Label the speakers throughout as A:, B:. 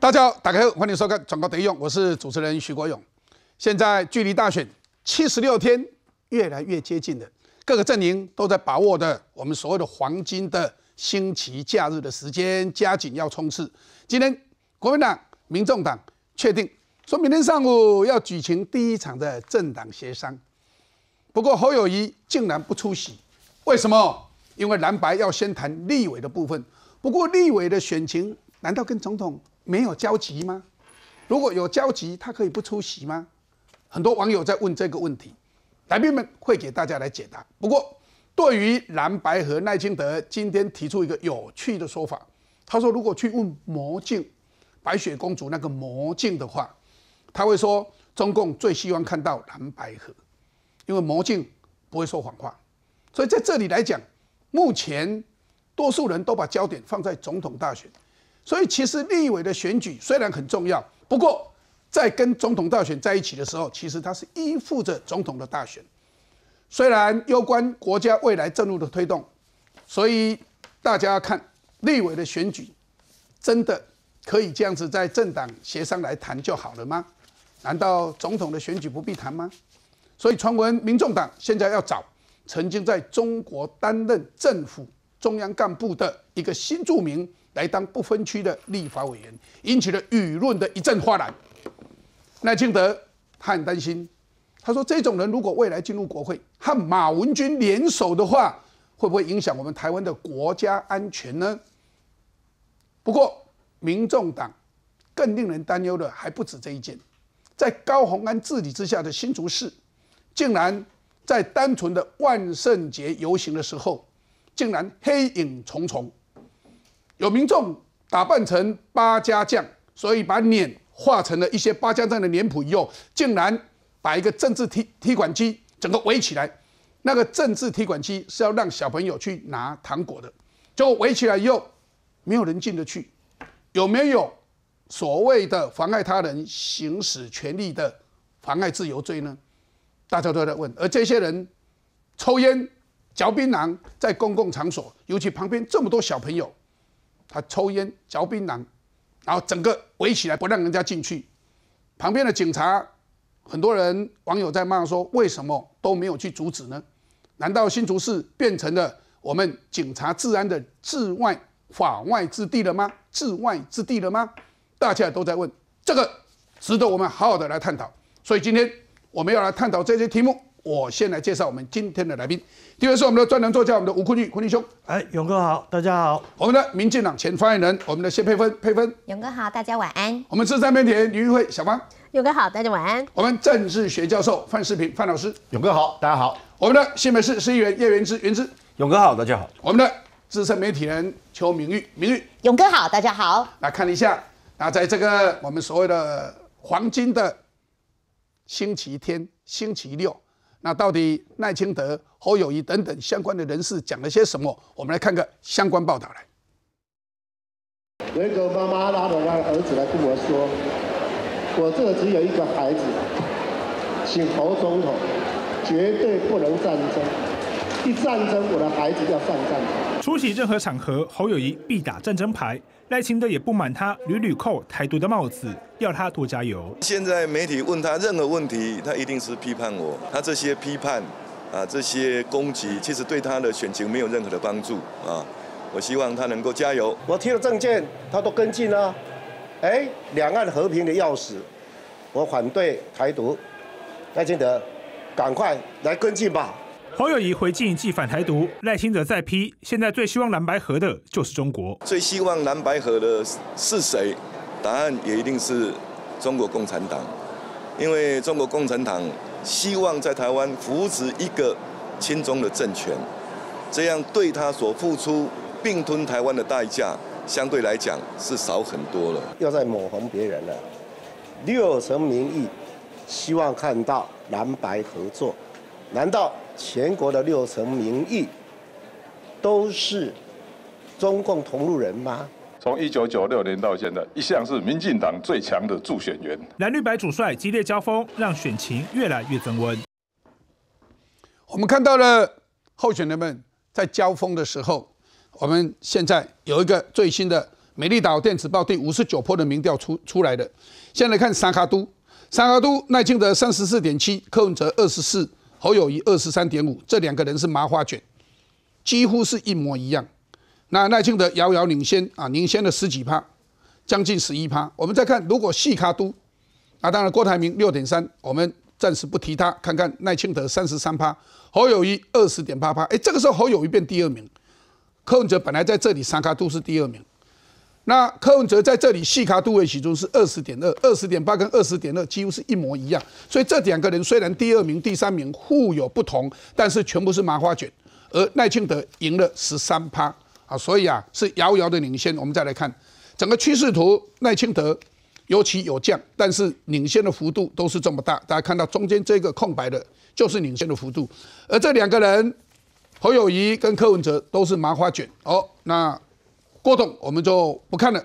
A: 大家好，打开后欢迎收看《转告得用》，我是主持人徐国勇。现在距离大选七十六天越来越接近了，各个阵营都在把握的我们所谓的黄金的星期假日的时间，加紧要冲刺。今天国民党、民众党确定说明天上午要举行第一场的政党协商，不过侯友谊竟然不出席，为什么？因为蓝白要先谈立委的部分。不过立委的选情难道跟总统没有交集吗？如果有交集，他可以不出席吗？很多网友在问这个问题，来宾们会给大家来解答。不过，对于蓝白和赖清德今天提出一个有趣的说法，他说如果去问魔镜白雪公主那个魔镜的话，他会说中共最希望看到蓝白和，因为魔镜不会说谎话。所以在这里来讲，目前。多数人都把焦点放在总统大选，所以其实立委的选举虽然很重要，不过在跟总统大选在一起的时候，其实它是依附着总统的大选。虽然攸关国家未来政路的推动，所以大家看立委的选举，真的可以这样子在政党协商来谈就好了吗？难道总统的选举不必谈吗？所以传闻民众党现在要找曾经在中国担任政府。中央干部的一个新著名来当不分区的立法委员，引起了舆论的一阵哗然。赖清德他很担心，他说这种人如果未来进入国会和马文君联手的话，会不会影响我们台湾的国家安全呢？不过，民众党更令人担忧的还不止这一件，在高鸿安治理之下的新竹市，竟然在单纯的万圣节游行的时候。竟然黑影重重，有民众打扮成八家将，所以把脸画成了一些八家将的脸谱以后，竟然把一个政治提提款机整个围起来。那个政治提款机是要让小朋友去拿糖果的，就围起来以后，没有人进得去。有没有所谓的妨碍他人行使权利的妨碍自由罪呢？大家都在问。而这些人抽烟。嚼槟榔在公共场所，尤其旁边这么多小朋友，他抽烟嚼槟榔，然后整个围起来不让人家进去。旁边的警察，很多人网友在骂说：为什么都没有去阻止呢？难道新竹市变成了我们警察治安的治外法外之地了吗？治外之地了吗？大家都在问，这个值得我们好好的来探讨。所以今天我们要来探讨这些题目。我先来介绍我们今天的来宾，第一位是我们的专栏作家，我们的吴坤玉，坤玉兄。
B: 哎，勇哥好，大家好。
A: 我们的民进党前发言人，我们的谢佩芬，佩芬。
C: 勇哥好，大家晚安。
A: 我们资深媒体人李玉慧，小芳。
C: 勇哥好，大家晚安。
A: 我们政治学教授范世平，范老师。
D: 勇哥好，大家好。
A: 我们的新北市市议员叶元之，元之。
D: 勇哥好，大家好。
A: 我们的资深媒体人邱明玉，明玉。
C: 勇哥好，大家好。
A: 来看一下，那在这个我们所谓的黄金的星期天，星期六。那到底赖清德、侯友谊等等相关的人士讲了些什么？我们来看个相关报道来。
E: 有一个妈妈拉着她的儿子来跟我说：“我这只有一个孩子，请侯总统绝对不能战争，一战争我的孩子要上战场。”
F: 出席任何场合，侯友谊必打战争牌。赖清德也不满他屡屡扣台独的帽子，要他多加油。
G: 现在媒体问他任何问题，他一定是批判我。他这些批判啊，这些攻击，其实对他的选情没有任何的帮助啊。我希望他能够加油。
E: 我提了证件，他都跟进啊。哎，两岸和平的钥匙，我反对台独。赖清德，赶快来跟进吧。
F: 侯友谊回敬既反台独，赖清德再批，现在最希望蓝白合的就是中国。
G: 最希望蓝白合的是谁？答案也一定是中国共产党，因为中国共产党希望在台湾扶持一个亲中的政权，这样对他所付出并吞台湾的代价，相对来讲是少很多了。
E: 要在抹红别人了，六成民意希望看到蓝白合作，难道？全国的六成民意都是中共同路人吗？
H: 从一九九六年到现在，一向是民进党最强的助选员。
F: 蓝绿白主帅激烈交锋，让选情越来越增温。
A: 我们看到了候选人们在交锋的时候，我们现在有一个最新的美丽岛电子报第五十九波的民调出出来的。先来看三卡都，三卡都赖清德三十四点七，柯文哲二十四，侯友谊二十三点五，这两个人是麻花卷，几乎是一模一样。那赖清德遥遥领先啊，领先了十几趴，将近十一趴。我们再看，如果细卡都，啊，当然郭台铭六点三，我们暂时不提他，看看赖清德三十三趴，侯友谊二十点八趴。哎，这个时候侯友谊变第二名，柯文哲本来在这里三卡都是第二名。那柯文哲在这里细卡度位其中是二十点二、二十点八跟二十点二几乎是一模一样，所以这两个人虽然第二名、第三名互有不同，但是全部是麻花卷，而赖清德赢了十三趴啊，所以啊是遥遥的领先。我们再来看整个趋势图，赖清德有起有降，但是领先的幅度都是这么大。大家看到中间这个空白的，就是领先的幅度，而这两个人侯友谊跟柯文哲都是麻花卷哦，那。郭董，我们就不看了。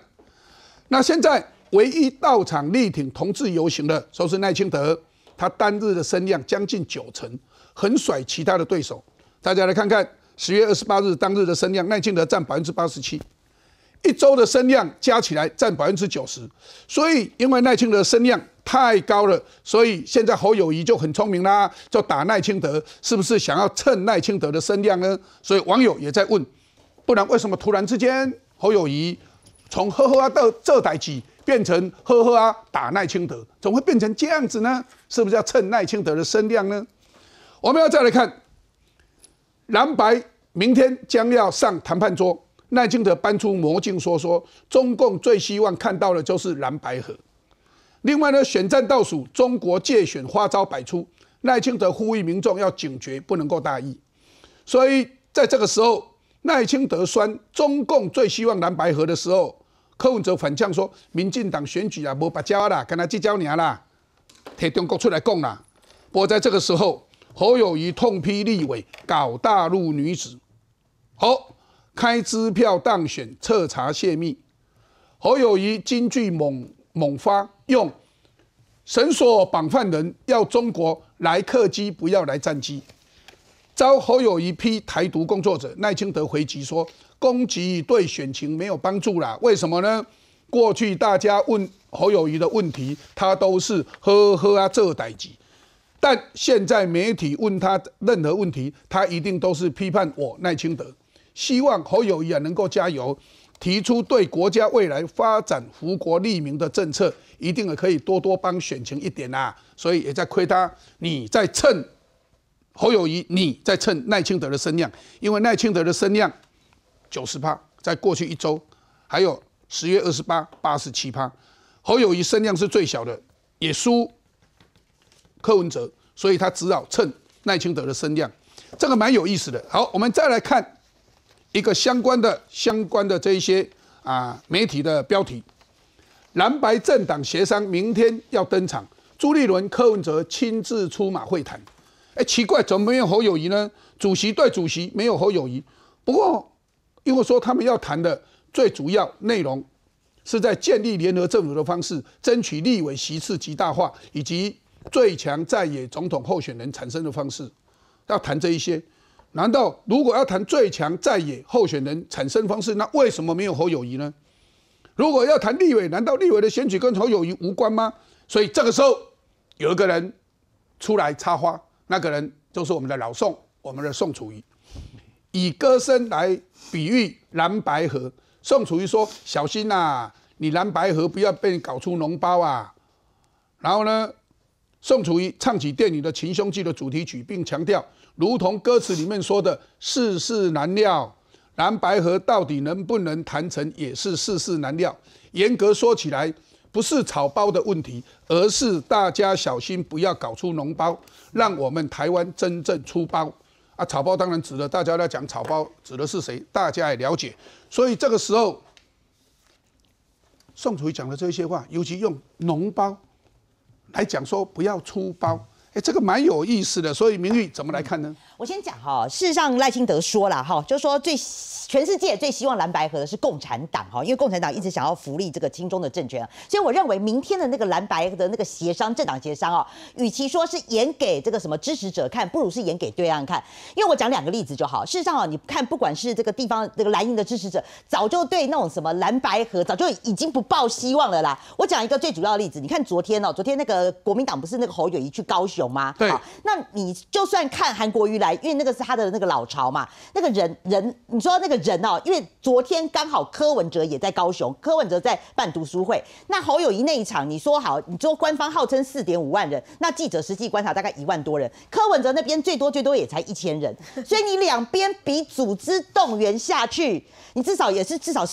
A: 那现在唯一到场力挺同志游行的，说是赖清德，他单日的声量将近九成，很甩其他的对手。大家来看看十月二十八日当日的声量，赖清德占百分之八十七，一周的声量加起来占百分之九十。所以因为赖清德声量太高了，所以现在侯友谊就很聪明啦，就打赖清德，是不是想要蹭赖清德的声量呢？所以网友也在问，不然为什么突然之间？侯友谊从呵呵啊到这台机变成呵呵啊打赖清德，怎么会变成这样子呢？是不是要趁赖清德的声量呢？我们要再来看蓝白明天将要上谈判桌，赖清德搬出魔镜说说，中共最希望看到的就是蓝白合。另外呢，选战倒数，中国借选花招百出，赖清德呼吁民众要警觉，不能够大意。所以在这个时候。赖清德酸中共最希望蓝白合的时候，柯文哲反呛说：“民进党选举啊，无白交啦，跟他计较你啦，替中国出来讲啦。”不过在这个时候，侯友谊痛批立委搞大陆女子，好开支票当选彻查泄密。侯友谊金句猛猛发，用绳索绑犯人，要中国来客机，不要来战机。遭侯友谊批台独工作者，赖清德回击说，攻击对选情没有帮助啦。为什么呢？过去大家问侯友谊的问题，他都是呵呵啊这代级，但现在媒体问他任何问题，他一定都是批判我赖清德。希望侯友谊啊能够加油，提出对国家未来发展福国利民的政策，一定可以多多帮选情一点啊。所以也在亏他，你在蹭。侯友谊，你在蹭赖清德的声量，因为赖清德的声量九十趴，在过去一周，还有十月二十八八十七趴，侯友谊声量是最小的，也输柯文哲，所以他只好蹭赖清德的声量，这个蛮有意思的。好，我们再来看一个相关的相关的这一些啊媒体的标题：蓝白政党协商明天要登场，朱立伦、柯文哲亲自出马会谈。哎，奇怪，怎么没有侯友谊呢？主席对主席没有侯友谊。不过，因为说他们要谈的最主要内容，是在建立联合政府的方式，争取立委席次极大化，以及最强在野总统候选人产生的方式，要谈这一些。难道如果要谈最强在野候选人产生方式，那为什么没有侯友谊呢？如果要谈立委，难道立委的选举跟侯友谊无关吗？所以这个时候有一个人出来插花。那个人就是我们的老宋，我们的宋楚瑜，以歌声来比喻蓝白河。宋楚瑜说：“小心呐，你蓝白河不要被搞出脓包啊！”然后呢，宋楚瑜唱起电影的《秦兄记》的主题曲，并强调，如同歌词里面说的“世事难料”，蓝白河到底能不能谈成，也是世事难料。严格说起来。不是草包的问题，而是大家小心不要搞出脓包，让我们台湾真正出包啊！草包当然指的，大家在讲草包指的是谁？大家也了解。所以这个时候，宋楚瑜讲的这些话，尤其用脓包来讲说不要出包，哎，这个蛮有意思的。所以明玉怎么来看呢？
C: 我先讲哈，事实上赖清德说了哈，就说最全世界最希望蓝白合的是共产党哈，因为共产党一直想要福利这个亲中的政权，所以我认为明天的那个蓝白的那个协商政党协商哦，与其说是演给这个什么支持者看，不如是演给对岸看。因为我讲两个例子就好，事实上啊，你看不管是这个地方这个蓝营的支持者，早就对那种什么蓝白合早就已经不抱希望了啦。我讲一个最主要的例子，你看昨天哦，昨天那个国民党不是那个侯友谊去高雄吗？
A: 对，
C: 那你就算看韩国瑜来，因为那个是他的那个老巢嘛，那个人人，你说那个人哦，因为昨天刚好柯文哲也在高雄，柯文哲在办读书会，那侯友谊那一场，你说好，你说官方号称四点五万人，那记者实际观察大概一万多人，柯文哲那边最多最多也才一千人，所以你两边比组织动员下去，你至少也是至少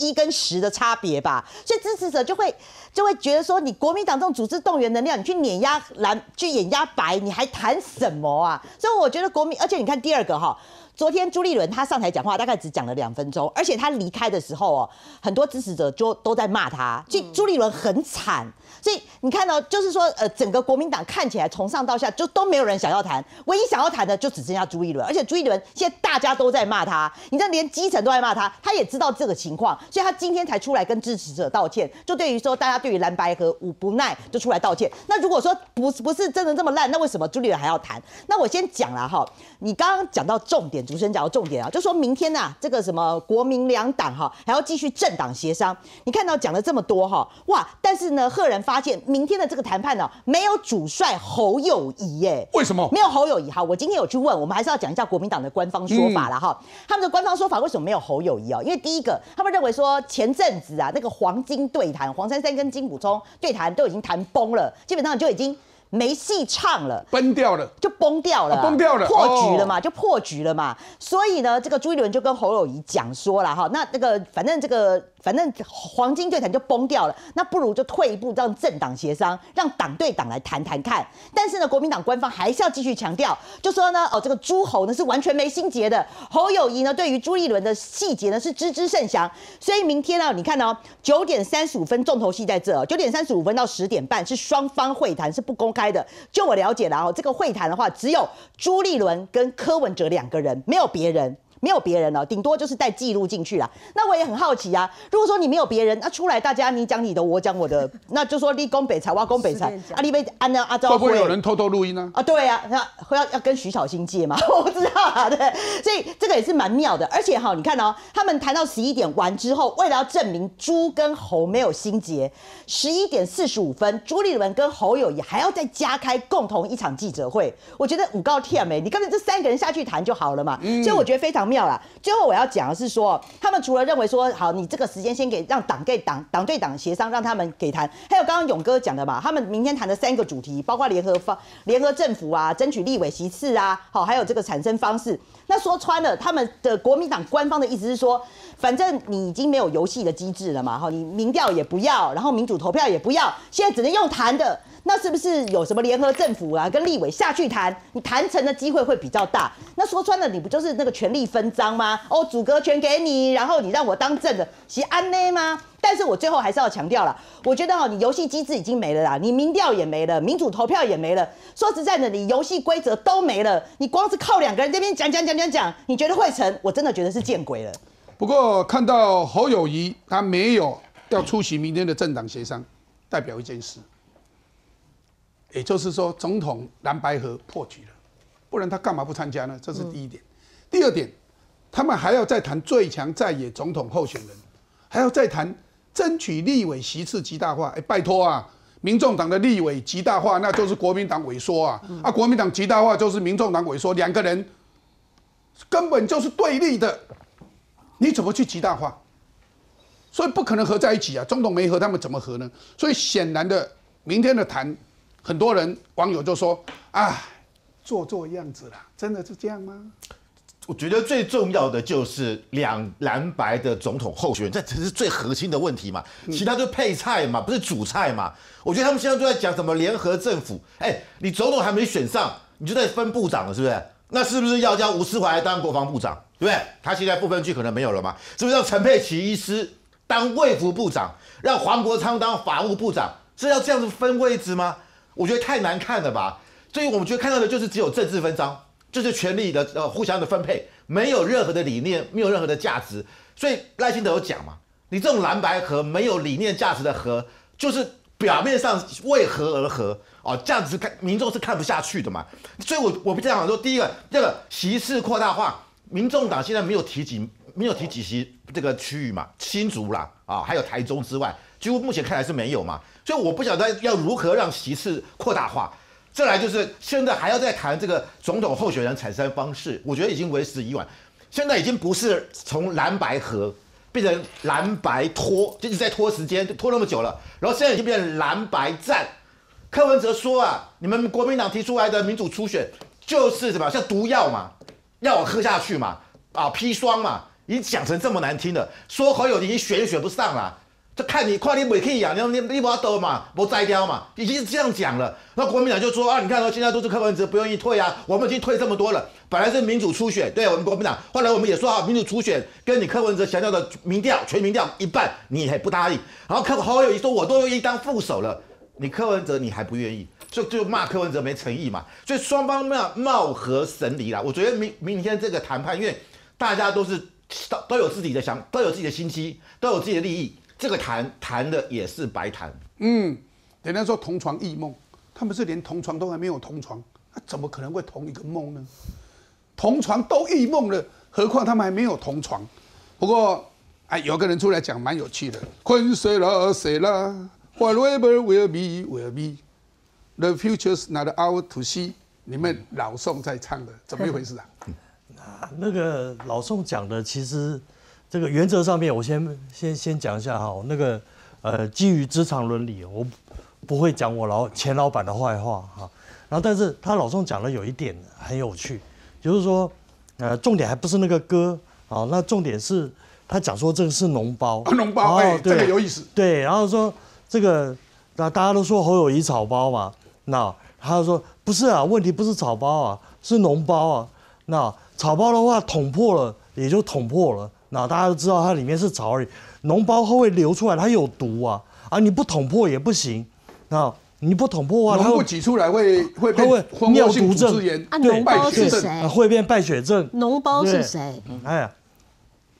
C: 一跟十的差别吧，所以支持者就会就会觉得说，你国民党这种组织动员能量，你去碾压蓝，去碾压白，你还谈什么啊？所以我觉得国民，而且你看第二个哈，昨天朱立伦他上台讲话，大概只讲了两分钟，而且他离开的时候哦，很多支持者就都在骂他，所以朱立伦很惨。所以你看到，就是说，呃，整个国民党看起来从上到下就都没有人想要谈，唯一想要谈的就只剩下朱一伦，而且朱一伦现在大家都在骂他，你这连基层都在骂他，他也知道这个情况，所以他今天才出来跟支持者道歉，就对于说大家对于蓝白和五不耐就出来道歉。那如果说不是不是真的这么烂，那为什么朱立伦还要谈？那我先讲了哈，你刚刚讲到重点，主持人讲到重点啊，就说明天呐，这个什么国民两党哈还要继续政党协商，你看到讲了这么多哈，哇，但是呢，赫然。发现明天的这个谈判呢，没有主帅侯友谊耶？
A: 为什么
C: 没有侯友谊？哈，我今天有去问，我们还是要讲一下国民党的官方说法了哈。他们的官方说法为什么没有侯友谊哦？因为第一个，他们认为说前阵子啊，那个黄金对谈，黄珊珊跟金普聪对谈都已经谈崩了，基本上就已经。没戏唱了，
A: 崩掉了，
C: 就崩掉了，
A: 崩掉了，
C: 破局了嘛，就破局了嘛。所以呢，这个朱一伦就跟侯友谊讲说了哈，那那个反正这个反正黄金对谈就崩掉了，那不如就退一步，让政党协商，让党对党来谈谈看。但是呢，国民党官方还是要继续强调，就说呢，哦，这个诸侯呢是完全没心结的，侯友谊呢对于朱立伦的细节呢是知之甚详。所以明天呢，你看哦，九点三十五分重头戏在这，九点三十五分到十点半是双方会谈，是不公开。的，就我了解了哦，这个会谈的话，只有朱立伦跟柯文哲两个人，没有别人。没有别人了，顶多就是带记录进去了。那我也很好奇啊，如果说你没有别人，那出来大家你讲你的，我讲我的，那就说立功北财，挖功北财，阿立被安呢阿昭
A: 会不会有人偷偷录音呢？
C: 啊，对啊，那会要要跟徐小新借吗？我不知道啊，对，所以这个也是蛮妙的。而且哈，你看哦，他们谈到十一点完之后，为了要证明朱跟猴没有心结，十一点四十五分，朱立伦跟侯友谊还要再加开共同一场记者会。我觉得五告天没，你干脆这三个人下去谈就好了嘛。所以我觉得非常。妙啦。最后我要讲的是说，他们除了认为说好，你这个时间先给让党给党党对党协商，让他们给谈。还有刚刚勇哥讲的嘛，他们明天谈的三个主题，包括联合方联合政府啊，争取立委席次啊，好，还有这个产生方式。那说穿了，他们的国民党官方的意思是说，反正你已经没有游戏的机制了嘛，哈，你民调也不要，然后民主投票也不要，现在只能用谈的。那是不是有什么联合政府啊，跟立委下去谈，你谈成的机会会比较大？那说穿了，你不就是那个权力分赃吗？哦，主格权给你，然后你让我当政的，是安内吗？但是我最后还是要强调了，我觉得哦，你游戏机制已经没了啦，你民调也没了，民主投票也没了。说实在的，你游戏规则都没了，你光是靠两个人这边讲讲讲讲讲，你觉得会成？我真的觉得是见鬼了。
A: 不过看到侯友谊他没有要出席明天的政党协商，代表一件事。也就是说，总统蓝白河破局了，不然他干嘛不参加呢？这是第一点。第二点，他们还要再谈最强在野总统候选人，还要再谈争取立委席次极大化。哎，拜托啊，民众党的立委极大化，那就是国民党萎缩啊！啊，国民党极大化就是民众党萎缩，两个人根本就是对立的，你怎么去极大化？所以不可能合在一起啊！总统没合，他们怎么合呢？所以显然的，明天的谈。很多人网友就说：“啊，做做样子啦，真的是这样吗？”
D: 我觉得最重要的就是两蓝白的总统候选人，这才是最核心的问题嘛。其他就配菜嘛，不是主菜嘛。我觉得他们现在都在讲什么联合政府。哎，你总统还没选上，你就在分部长了，是不是？那是不是要叫吴思怀来当国防部长？对不对？他现在部分区可能没有了嘛？是不是要陈佩琪医师当卫福部长，让黄国昌当法务部长？是要这样子分位置吗？我觉得太难看了吧！所以我们觉得看到的就是只有政治分赃，就是权力的呃互相的分配，没有任何的理念，没有任何的价值。所以赖清德有讲嘛，你这种蓝白河没有理念价值的河，就是表面上为何而和哦，这样子看民众是看不下去的嘛。所以我我不这样说，第一个这个席次扩大化，民众党现在没有提及没有提几席这个区域嘛，新竹啦啊，还有台中之外，几乎目前看来是没有嘛。所以我不晓得要如何让席次扩大化。再来就是现在还要再谈这个总统候选人产生方式，我觉得已经为时已晚。现在已经不是从蓝白合变成蓝白拖，就一直在拖时间，拖那么久了。然后现在已经变成蓝白战。柯文哲说啊，你们国民党提出来的民主初选就是什么像毒药嘛，要我喝下去嘛，啊砒霜嘛，已经讲成这么难听的，说侯友谊选也选不上了。就看你快你没可以养，你你你把刀嘛，不摘掉嘛，已经是这样讲了。那国民党就说啊，你看到现在都是柯文哲不愿意退啊，我们已经退这么多了。本来是民主初选，对我们国民党，后来我们也说啊，民主初选跟你柯文哲想要的民调全民调一半，你还不答应。然后柯侯友谊说，我都愿意当副手了，你柯文哲你还不愿意，就就骂柯文哲没诚意嘛。所以双方貌貌合神离啦。我觉得明明天这个谈判，因为大家都是都都有自己的想，都有自己的心机，都有自己的利益。这个谈谈的也是白谈。
A: 嗯，人家说同床异梦，他们是连同床都还没有同床，那怎么可能会同一个梦呢？同床都异梦了，何况他们还没有同床。不过，哎，有个人出来讲蛮有趣的，困睡了睡了，Whatever will be will be，The future's not out to see。你们老宋在唱的，怎么一回事啊？
B: 啊，那个老宋讲的其实。这个原则上面，我先先先讲一下哈，那个呃，基于职场伦理，我不会讲我老前老板的坏话哈。然后，但是他老宋讲的有一点很有趣，就是说，呃，重点还不是那个歌啊，那重点是他讲说这个是脓包，
A: 脓包，哎，这个有意思。
B: 对，然后说这个那大家都说侯友谊草包嘛，那他就说不是啊，问题不是草包啊，是脓包啊。那草包的话捅破了也就捅破了。那大家都知道它里面是草而已，脓包会流出来，它有毒啊啊！你不捅破也不行，啊，你不捅破的
A: 话，脓不挤出来会会会
B: 尿毒症，
I: 啊，脓包是谁？
B: 会变败血症。
I: 脓包是谁？哎呀，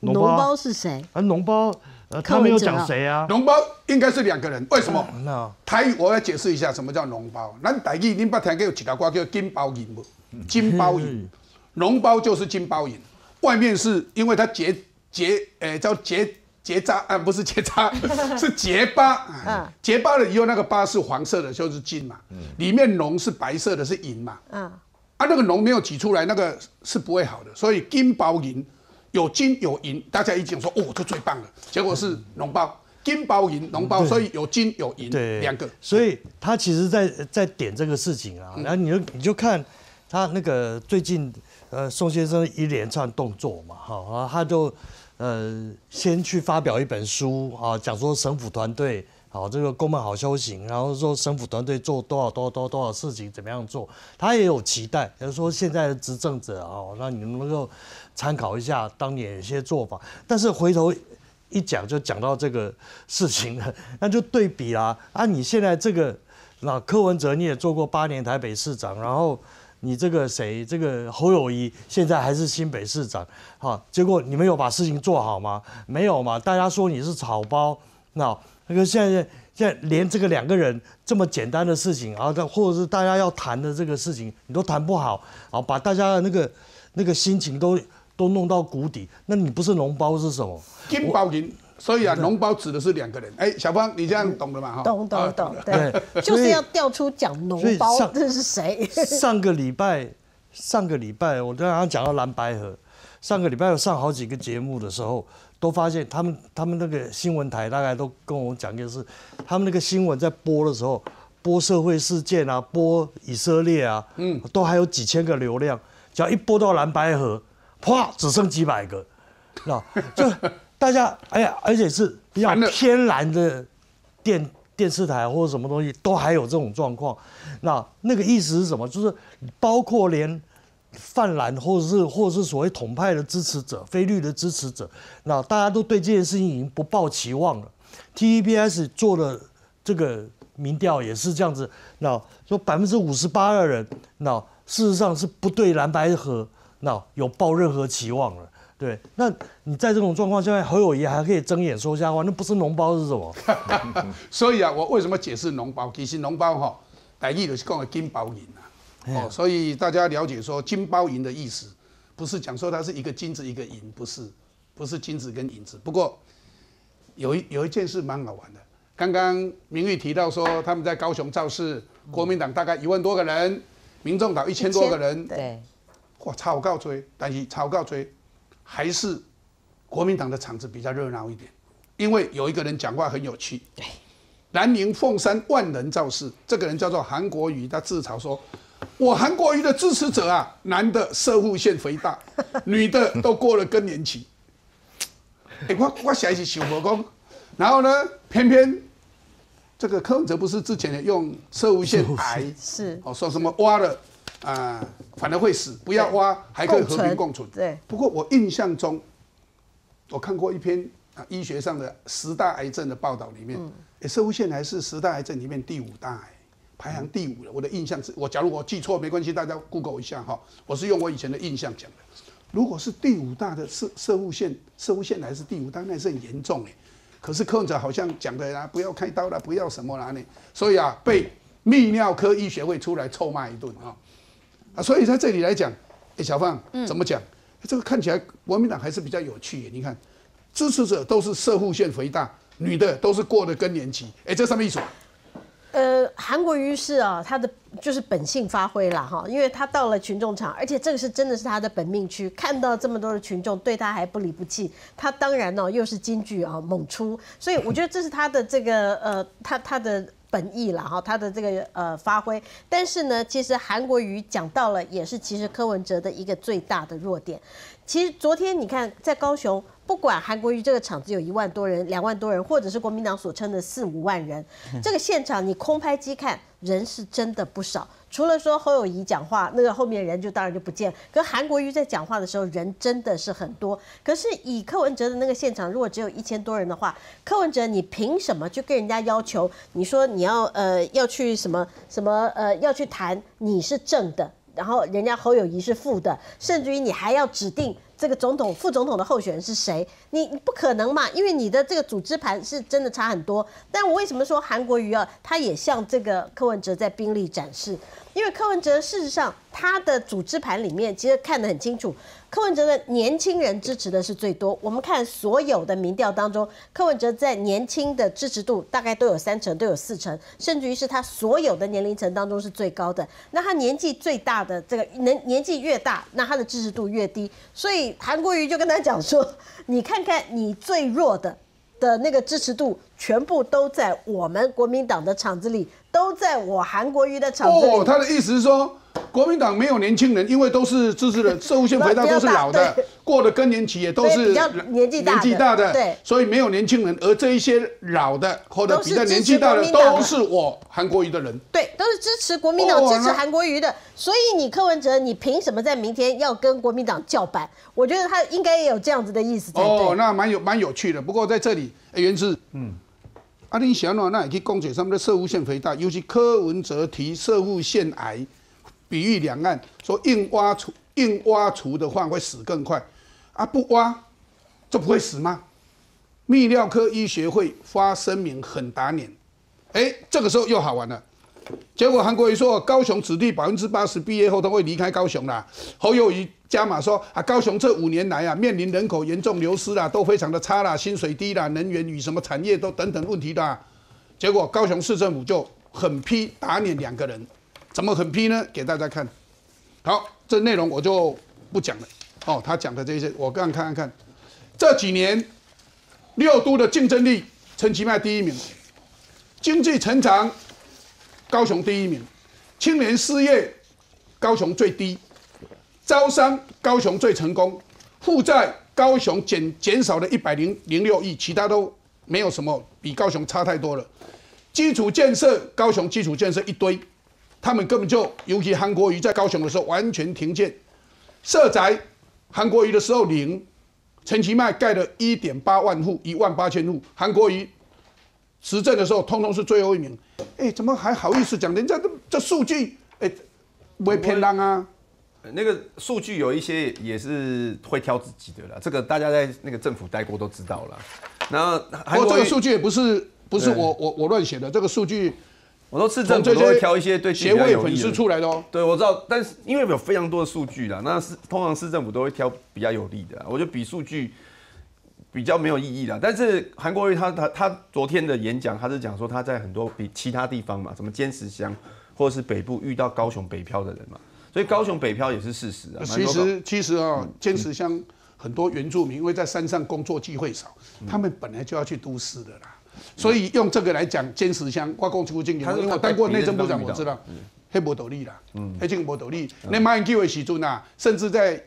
I: 脓包是谁？
B: 啊，脓包，呃，他没有讲谁啊？
A: 脓包应该是两个人，为什么？那台语我要解释一下，什么叫脓包？咱台语恁捌听过有几条瓜叫金包银不？金包银，脓包就是金包银，外面是因为它结。结诶叫结结扎啊，不是结扎，是结疤。嗯，结疤了以后，那个疤是黄色的，就是金嘛。嗯，里面脓是白色的，是银嘛。嗯，啊，那个脓没有挤出来，那个是不会好的。所以金包银，有金有银，大家一讲说哦，这最棒了。结果是脓包，金包银，脓包，所以有金有银，两个。
B: 所以他其实在在点这个事情啊，然后你就你就看他那个最近呃宋先生一连串动作嘛，哈，他就。呃，先去发表一本书啊，讲说省府团队好，这个公门好修行，然后说省府团队做多少多多多少事情，怎么样做，他也有期待，比如说现在的执政者啊，那你能够参考一下当年有些做法，但是回头一讲就讲到这个事情了，那就对比啦，啊，你现在这个那柯文哲你也做过八年台北市长，然后。你这个谁？这个侯友谊现在还是新北市长，哈，结果你们有把事情做好吗？没有嘛？大家说你是草包，那那个现在现在连这个两个人这么简单的事情，然后或者是大家要谈的这个事情，你都谈不好，啊，把大家的那个那个心情都都弄到谷底，那你不是脓包是什么？
A: 金包银。所以啊，脓包指的是两个人。哎，小芳，你这样懂了吗？哈，
I: 懂懂懂，对，就是要调出讲脓包，这是谁？
B: 上个礼拜，上个礼拜我刚刚讲到蓝白河，上个礼拜有上好几个节目的时候，都发现他们他们那个新闻台大概都跟我讲，就是他们那个新闻在播的时候，播社会事件啊，播以色列啊，嗯，都还有几千个流量，只要一播到蓝白河，啪，只剩几百个，那就。大家哎呀，而且是比较天然的电电视台或者什么东西，都还有这种状况。那那个意思是什么？就是包括连泛蓝或者是或者是所谓统派的支持者、非绿的支持者，那大家都对这件事情已经不抱期望了。TVBS 做的这个民调也是这样子，那说百分之五十八的人，那事实上是不对蓝白河那有抱任何期望了。对，那你在这种状况下面，侯友谊还可以睁眼说瞎话，那不是脓包是什么？
A: 所以啊，我为什么解释脓包？其实脓包哈，台语就是讲的金包银啊。哦，所以大家了解说金包银的意思，不是讲说它是一个金子一个银，不是，不是金子跟银子。不过有一有一件事蛮好玩的，刚刚明玉提到说他们在高雄造势，国民党大概一万多个人，民众党一千多个人，
C: 对，
A: 哇，超告追，但是超告追。还是国民党的场子比较热闹一点，因为有一个人讲话很有趣。对，南宁凤山万人造势，这个人叫做韩国瑜，他自嘲说：“我韩国瑜的支持者啊，男的射护腺肥大，女的都过了更年期。”哎，我我写是小魔功，然后呢，偏偏这个柯文哲不是之前用射护腺癌
I: 是
A: 哦，说什么挖了。啊，反而会死，不要挖，还可以和平共存。
I: 对。
A: 不过我印象中，我看过一篇啊医学上的十大癌症的报道里面，哎，射物腺癌是十大癌症里面第五大癌，排行第五了。我的印象是，我假如我记错没关系，大家 Google 一下哈。我是用我以前的印象讲的。如果是第五大的射射物腺射物腺癌是第五大，那是很严重哎。可是柯文哲好像讲的啊，不要开刀了，不要什么了呢？所以啊，被泌尿科医学会出来臭骂一顿啊。啊，所以在这里来讲，哎，小放怎么讲？这个看起来国民党还是比较有趣。你看，支持者都是射护腺肥大，女的都是过了更年期。哎，这什么意思？
I: 呃，韩国瑜是啊，他的就是本性发挥了哈，因为他到了群众场，而且这个是真的是他的本命区，看到这么多的群众对他还不离不弃，他当然呢又是京剧啊猛出，所以我觉得这是他的这个呃，他他的。本意了哈，他的这个呃发挥，但是呢，其实韩国瑜讲到了，也是其实柯文哲的一个最大的弱点。其实昨天你看在高雄，不管韩国瑜这个场子有一万多人、两万多人，或者是国民党所称的四五万人，这个现场你空拍机看，人是真的不少。除了说侯友谊讲话，那个后面人就当然就不见。可韩国瑜在讲话的时候，人真的是很多。可是以柯文哲的那个现场，如果只有一千多人的话，柯文哲你凭什么去跟人家要求？你说你要呃要去什么什么呃要去谈你是正的，然后人家侯友谊是负的，甚至于你还要指定。这个总统、副总统的候选人是谁？你不可能嘛，因为你的这个组织盘是真的差很多。但我为什么说韩国瑜啊，他也向这个柯文哲在兵力展示？因为柯文哲事实上他的组织盘里面其实看得很清楚，柯文哲的年轻人支持的是最多。我们看所有的民调当中，柯文哲在年轻的支持度大概都有三成，都有四成，甚至于是他所有的年龄层当中是最高的。那他年纪最大的这个年年纪越大，那他的支持度越低。所以韩国瑜就跟他讲说：“ 你看看你最弱的 的那个支持度，全部都在我们国民党的场子里。”都在我韩国瑜的场子哦，
A: 他的意思是说，国民党没有年轻人，因为都是支持的社会性肥大都是老的，过了更年期也都是
I: 比较年纪
A: 年纪大的，
I: 对，
A: 所以没有年轻人。而这一些老的或者比较年纪大的，都是我韩国瑜的人，
I: 对，都是支持国民党、支持韩国瑜的。所以你柯文哲，你凭什么在明天要跟国民党叫板？我觉得他应该也有这样子的意思。哦，
A: 那蛮有蛮有趣的。不过在这里，袁志，嗯。啊，你想喏，那也可以讲解上面的射物腺肥大，尤其柯文哲提射物腺癌，比喻两岸说硬挖除硬挖除的话会死更快，啊不挖就不会死吗？泌尿科医学会发声明很打脸，哎，这个时候又好玩了。结果韩国瑜说，高雄子弟百分之八十毕业后都会离开高雄啦。侯友谊加码说，啊，高雄这五年来啊，面临人口严重流失啦，都非常的差啦，薪水低啦，能源与什么产业都等等问题的。结果高雄市政府就狠批打脸两个人，怎么狠批呢？给大家看。好，这内容我就不讲了。哦，他讲的这些，我刚看看看。这几年六都的竞争力，陈其迈第一名，经济成长。高雄第一名，青年失业，高雄最低，招商高雄最成功，负债高雄减减少了一百零零六亿，其他都没有什么比高雄差太多了。基础建设高雄基础建设一堆，他们根本就尤其韩国瑜在高雄的时候完全停建，社宅韩国瑜的时候零，陈其迈盖了一点八万户，一万八千户，韩国瑜执政的时候通通是最后一名。哎，怎么还好意思讲？人家这这数据，哎，不会偏让啊。
J: 那个数据有一些也是会挑自己的啦，这个大家在那个政府待过都知道了。然后，
A: 不过这个数据也不是不是我我我乱写的，这个数据
J: 我都市政府都会挑一些对
A: 协会粉丝出来的哦。
J: 对，我知道，但是因为有非常多的数据啦，那是通常市政府都会挑比较有利的。我觉得比数据比较没有意义啦。但是韩国瑜他他他昨天的演讲，他是讲说他在很多比其他地方嘛，什么坚石乡或者是北部遇到高雄北漂的人嘛。所以高雄北漂也是事实啊。
A: 其实其实啊，坚持乡很多原住民因为在山上工作机会少，他们本来就要去都市的啦。所以用这个来讲，坚持乡，挖工出经验，因为我当过内政部长，我知道，黑无道理啦，黑真无道理。那马英九的时阵啊，甚至在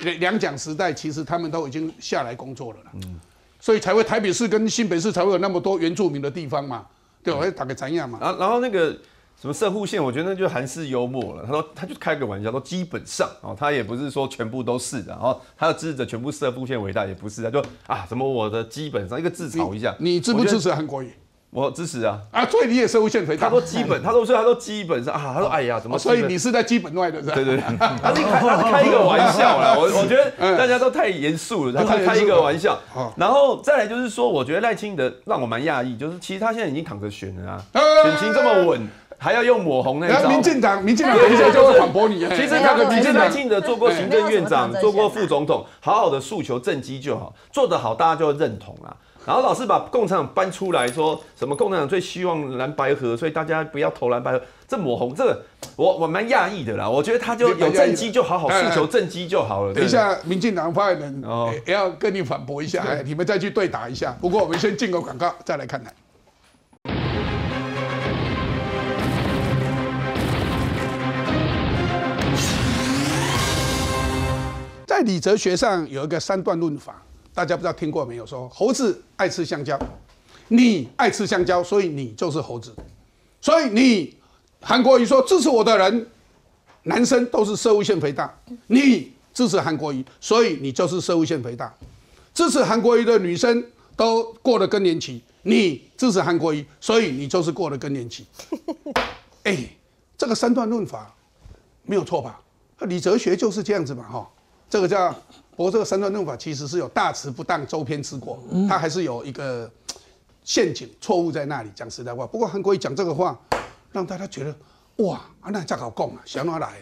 A: 两两蒋时代，其实他们都已经下来工作了啦。嗯所以才会台北市跟新北市才会有那么多原住民的地方嘛，对吧？打个怎样嘛。
J: 然后然后那个。什么社护线？我觉得那就韩式幽默了。他说，他就开个玩笑，说基本上哦，他也不是说全部都是的。然后他的支持者全部社护线伟大，也不是。他就啊，怎么我的基本上一个自嘲一下。
A: 你支不支持韩国瑜？
J: 我支持啊。
A: 啊，所以你也是无限肥大。
J: 他说基本，他说所以他说基本上啊，他说哎呀，怎么？
A: 所以你是在基本外的，是吧？
J: 对对对，他是开他是开一个玩笑啦。我我觉得大家都太严肃了，他开一个玩笑。然后再来就是说，我觉得赖清德让我蛮讶异，就是其实他现在已经躺着选了啊，选情这么稳。还要用抹红那招？
A: 民进党，民进党等一下就会反驳你。
J: 其实那个民进党进的做过行政院长，做过副总统，好好的诉求政绩就好，做得好大家就会认同啦。然后老是把共产党搬出来说什么共产党最希望蓝白合，所以大家不要投蓝白合。这抹红，这个我我蛮讶异的啦。我觉得他就有政绩就好好诉求政绩就好了。
A: 等一下，民进党发言人也要跟你反驳一下，你们再去对打一下。不过我们先进个广告，再来看看。在理哲学上有一个三段论法，大家不知道听过没有？说猴子爱吃香蕉，你爱吃香蕉，所以你就是猴子。所以你韩国瑜说支持我的人，男生都是社会性肥大，你支持韩国瑜，所以你就是社会性肥大。支持韩国瑜的女生都过了更年期，你支持韩国瑜，所以你就是过了更年期。哎，这个三段论法没有错吧？理哲学就是这样子嘛，哈。这个叫，不过这个三段论法其实是有大词不当，周篇之过，它还是有一个陷阱错误在那里。讲实在话，不过韩国瑜讲这个话，让大家觉得。哇，啊那这好讲啊，想哪来？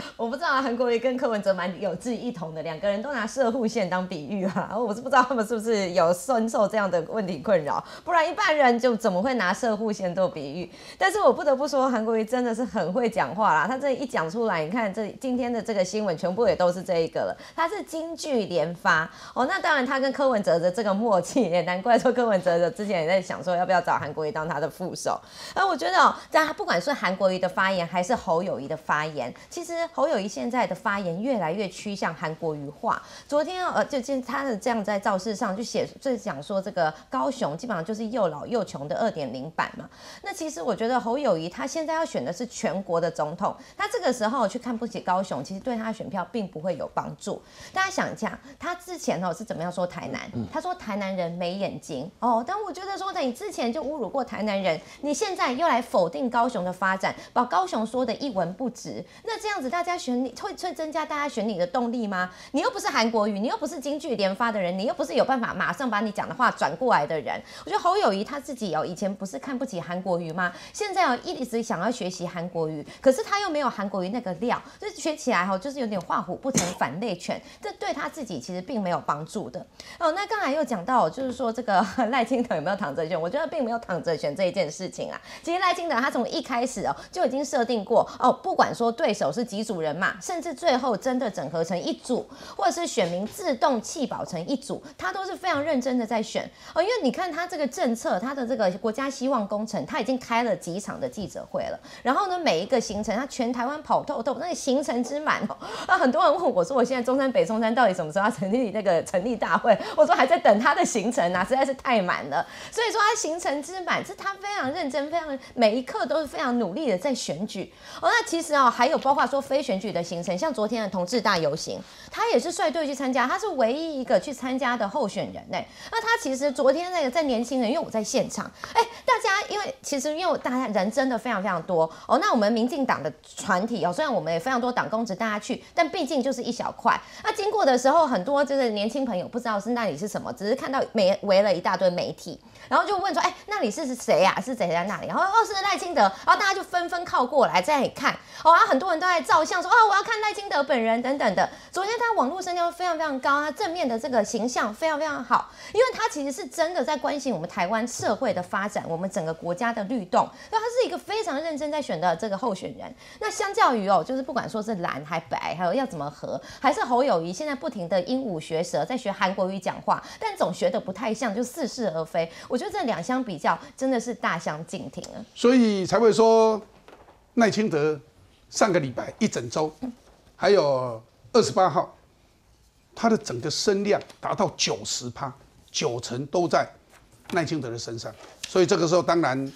K: 我不知道韩国瑜跟柯文哲蛮有志一同的，两个人都拿射护线当比喻啊。我是不知道他们是不是有深受这样的问题困扰，不然一般人就怎么会拿射护线做比喻？但是我不得不说，韩国瑜真的是很会讲话啦。他这一讲出来，你看这今天的这个新闻全部也都是这一个了。他是金句连发哦。那当然，他跟柯文哲的这个默契，也难怪说柯文哲的之前也在想说要不要找韩国瑜当他的副手。而我觉得哦，但他不管是韩国瑜的。发言还是侯友谊的发言，其实侯友谊现在的发言越来越趋向韩国语化。昨天呃，就今他的这样在造势上就写，就讲说这个高雄基本上就是又老又穷的二点零版嘛。那其实我觉得侯友谊他现在要选的是全国的总统，他这个时候去看不起高雄，其实对他的选票并不会有帮助。大家想一下，他之前哦是怎么样说台南？他说台南人没眼睛哦，但我觉得说你之前就侮辱过台南人，你现在又来否定高雄的发展，把高雄说的一文不值，那这样子大家选你会会增加大家选你的动力吗？你又不是韩国瑜，你又不是京剧连发的人，你又不是有办法马上把你讲的话转过来的人。我觉得侯友谊他自己哦，以前不是看不起韩国瑜吗？现在哦一直想要学习韩国瑜，可是他又没有韩国瑜那个料，就学起来哦就是有点画虎不成反类犬，这对他自己其实并没有帮助的。哦，那刚才又讲到就是说这个 赖清德有没有躺着选？我觉得并没有躺着选这一件事情啊。其实赖清德他从一开始哦就已经设定。过哦，不管说对手是几组人马，甚至最后真的整合成一组，或者是选民自动弃保成一组，他都是非常认真的在选哦。因为你看他这个政策，他的这个国家希望工程，他已经开了几场的记者会了。然后呢，每一个行程他全台湾跑透透，那个行程之满哦。那 很多人问我说，我现在中山北中山到底什么时候要成立那个成立大会？我说还在等他的行程啊，实在是太满了。所以说他行程之满，是他非常认真，非常每一刻都是非常努力的在选举。哦，那其实哦，还有包括说非选举的行程，像昨天的同志大游行，他也是率队去参加，他是唯一一个去参加的候选人呢。那他其实昨天那个在年轻人，因为我在现场，哎，大家因为其实因为大家人真的非常非常多哦。那我们民进党的团体哦，虽然我们也非常多党公职大家去，但毕竟就是一小块。那经过的时候，很多就是年轻朋友不知道是那里是什么，只是看到围围了一大堆媒体。然后就问说，哎，那里是谁呀？是谁在那里？然后哦，是赖清德。然后大家就纷纷靠过来在那里看。哦，然后很多人都在照相，说哦，我要看赖清德本人等等的。昨天他网络声量非常非常高，他正面的这个形象非常非常好，因为他其实是真的在关心我们台湾社会的发展，我们整个国家的律动。所以他是一个非常认真在选的这个候选人。那相较于哦，就是不管说是蓝还白，还有要怎么合，还是侯友谊现在不停的鹦鹉学舌，在学韩国语讲话，但总学的不太像，就似是而非。我。我觉得这两相比较，真的是大相径庭了。
A: 所以才会说，赖清德上个礼拜一整周，还有二十八号，他的整个声量达到九十趴，九成都在赖清德的身上。所以这个时候，当然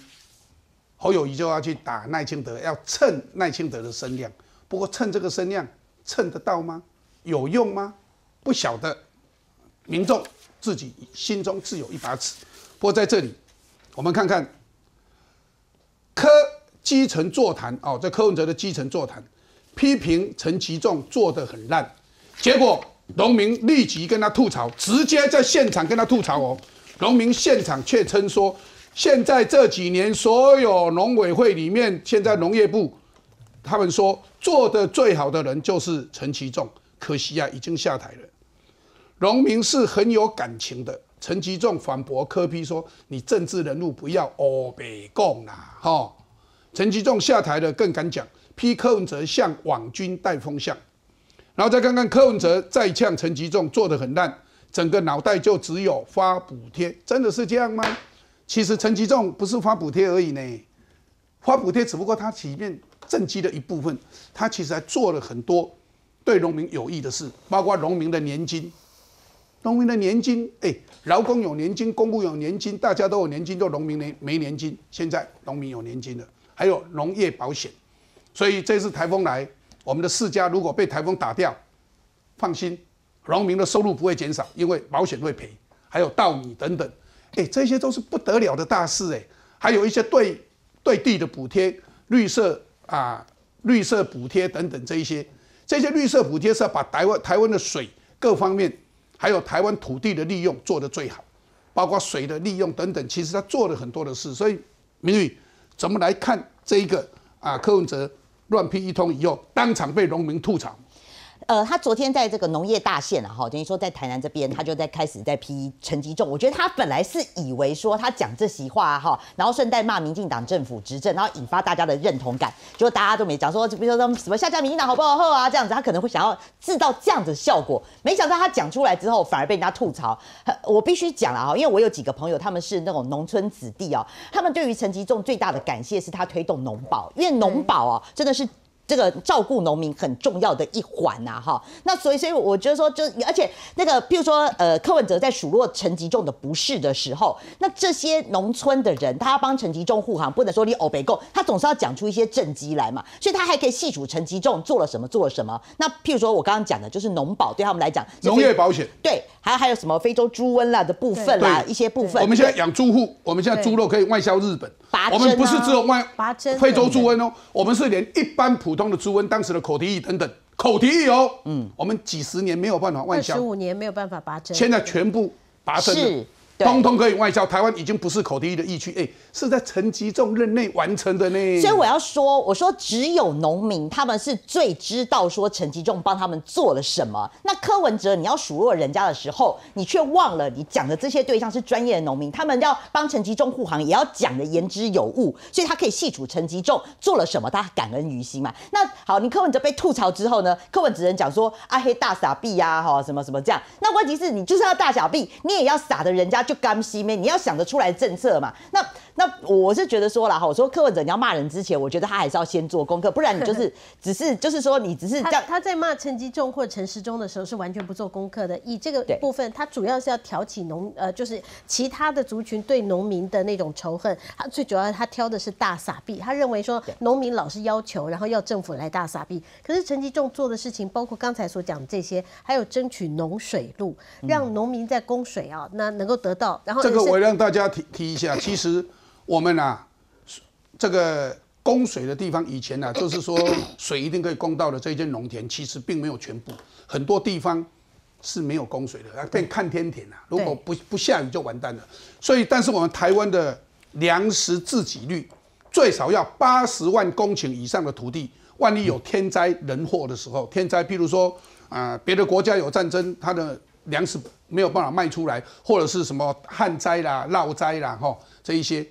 A: 侯友谊就要去打赖清德，要蹭赖清德的声量。不过蹭这个声量，蹭得到吗？有用吗？不晓得，民众自己心中自有一把尺。不过在这里，我们看看柯基层座谈哦，在柯文哲的基层座谈，批评陈其仲做的很烂，结果农民立即跟他吐槽，直接在现场跟他吐槽哦。农民现场却称说，现在这几年所有农委会里面，现在农业部他们说做的最好的人就是陈其仲，可惜啊，已经下台了。农民是很有感情的。陈吉仲反驳柯批说：“你政治人物不要欧北共啦，哈！”陈吉仲下台了，更敢讲，批柯文哲向网军带风向，然后再看看柯文哲再呛陈吉仲做的很烂，整个脑袋就只有发补贴，真的是这样吗？其实陈吉仲不是发补贴而已呢，发补贴只不过他体面政绩的一部分，他其实还做了很多对农民有益的事，包括农民的年金。农民的年金，哎，劳工有年金，公务有年金，大家都有年金，就农民没没年金。现在农民有年金了，还有农业保险。所以这次台风来，我们的世家如果被台风打掉，放心，农民的收入不会减少，因为保险会赔。还有稻米等等，哎，这些都是不得了的大事哎。还有一些对对地的补贴，绿色啊，绿色补贴等等这一些，这些绿色补贴是要把台湾台湾的水各方面。还有台湾土地的利用做得最好，包括水的利用等等，其实他做了很多的事。所以，明宇怎么来看这一个啊？柯文哲乱批一通以后，当场被农民吐槽。
C: 呃，他昨天在这个农业大县啊，哈，等于说在台南这边，他就在开始在批陈吉仲。我觉得他本来是以为说他讲这席话哈，然后顺带骂民进党政府执政，然后引发大家的认同感，结果大家都没讲说，比如说什么下架民进党好不好喝啊这样子，他可能会想要制造这样子效果。没想到他讲出来之后，反而被人家吐槽。我必须讲了哈，因为我有几个朋友，他们是那种农村子弟哦，他们对于陈吉仲最大的感谢是他推动农保，因为农保哦真的是。这个照顾农民很重要的一环呐，哈，那所以所以我觉得说，就而且那个，譬如说，呃，柯文哲在数落陈吉仲的不是的时候，那这些农村的人，他要帮陈吉仲护航，不能说你欧北共，他总是要讲出一些政绩来嘛，所以他还可以细数陈吉仲做了什么，做了什么。那譬如说我刚刚讲的，就是农保对他们来讲，
A: 农业保险，
C: 对，还还有什么非洲猪瘟啦的部分啦，一些部分。
A: 我们现在养猪户，我们现在猪肉可以外销日本，我们不是只有外非洲猪瘟哦，我们是连一般普。通的猪瘟，当时的口蹄疫等等，口蹄疫哦，嗯，我们几十年没有办法外销，
I: 十五年没有办法拔针，
A: 现在全部拔针是。通通可以外销，台湾已经不是口蹄疫的疫区，哎，是在陈吉仲任内完成的呢。
C: 所以我要说，我说只有农民他们是最知道说陈吉仲帮他们做了什么。那柯文哲你要数落人家的时候，你却忘了你讲的这些对象是专业的农民，他们要帮陈吉仲护航，也要讲的言之有物，所以他可以细数陈吉仲做了什么，他感恩于心嘛。那好，你柯文哲被吐槽之后呢，柯文哲人讲说阿黑大傻逼呀，哈，什么什么这样。那问题是你就是要大小逼，你也要傻的人家就。甘心咩？你要想得出来政策嘛？那那我是觉得说了哈，我说柯文哲你要骂人之前，我觉得他还是要先做功课，不然你就是 只是就是说你只是这
I: 他
C: 样。
I: 他在骂陈吉仲或陈时中的时候是完全不做功课的。以这个部分，他主要是要挑起农呃，就是其他的族群对农民的那种仇恨。他最主要他挑的是大傻逼，他认为说农民老是要求，然后要政府来大傻逼。可是陈吉仲做的事情，包括刚才所讲的这些，还有争取农水路，让农民在供水啊，那能够得到。然后
A: 这个我让大家提提一下，其实我们啊，这个供水的地方以前呢、啊，就是说水一定可以供到的这些农田，其实并没有全部，很多地方是没有供水的，啊，变看天田啊。如果不不下雨就完蛋了。所以，但是我们台湾的粮食自给率最少要八十万公顷以上的土地，万一有天灾人祸的时候，天灾，譬如说啊、别的国家有战争，它的粮食没有办法卖出来，或者是什么旱灾啦、涝灾啦，哈，这一些，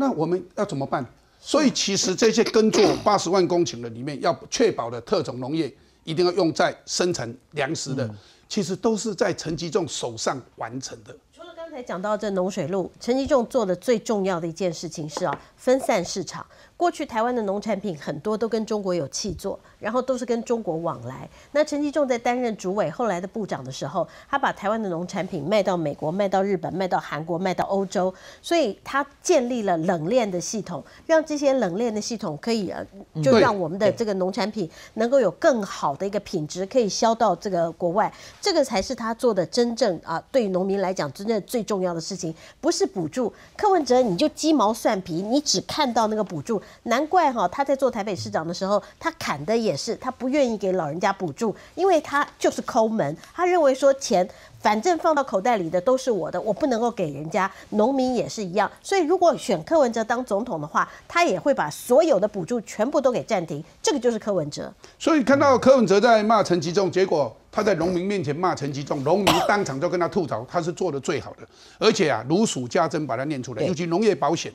A: 那我们要怎么办？所以其实这些耕作八十万公顷的里面，要确保的特种农业一定要用在生产粮食的，其实都是在陈吉仲手上完成的。
I: 除了刚才讲到这农水路，陈吉仲做的最重要的一件事情是啊，分散市场。过去台湾的农产品很多都跟中国有契作，然后都是跟中国往来。那陈吉仲在担任主委后来的部长的时候，他把台湾的农产品卖到美国、卖到日本、卖到韩国、卖到欧洲，所以他建立了冷链的系统，让这些冷链的系统可以呃，就让我们的这个农产品能够有更好的一个品质，可以销到这个国外。这个才是他做的真正啊，对于农民来讲，真正最重要的事情，不是补助。柯文哲你就鸡毛蒜皮，你只看到那个补助，难怪哈他在做台北市长的时候，他砍的也是他不愿意给老人家补助，因为他就是抠门，他认为说钱。反正放到口袋里的都是我的，我不能够给人家。农民也是一样，所以如果选柯文哲当总统的话，他也会把所有的补助全部都给暂停。这个就是柯文哲。
A: 所以看到柯文哲在骂陈吉仲，结果他在农民面前骂陈吉仲，农民当场就跟他吐槽，他是做的最好的，而且啊如数家珍把它念出来，尤其农业保险，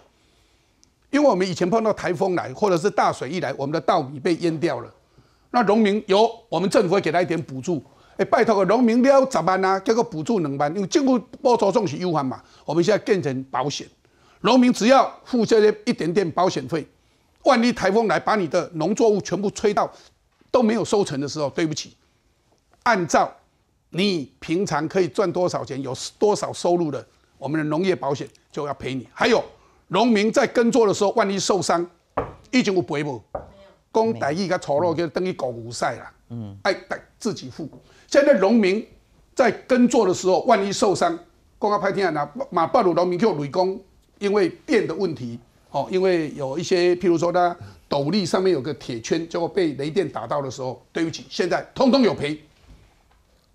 A: 因为我们以前碰到台风来或者是大水一来，我们的稻米被淹掉了，那农民有我们政府会给他一点补助。哎，拜托个农民了十万啊，结果补助能办，因为政府补助总是优惠嘛。我们现在变成保险，农民只要付这些一点点保险费，万一台风来把你的农作物全部吹到都没有收成的时候，对不起，按照你平常可以赚多少钱，有多少收入的，我们的农业保险就要赔你。还有农民在耕作的时候，万一受伤，已经有赔不？讲台语甲丑陋就等于狗无赛啦，嗯，爱自己付。现在农民在耕作的时候，万一受伤，公告拍天啊，马巴鲁农民就雷公，因为电的问题，哦，因为有一些，譬如说他斗笠上面有个铁圈，结果被雷电打到的时候，对不起，现在通通有赔。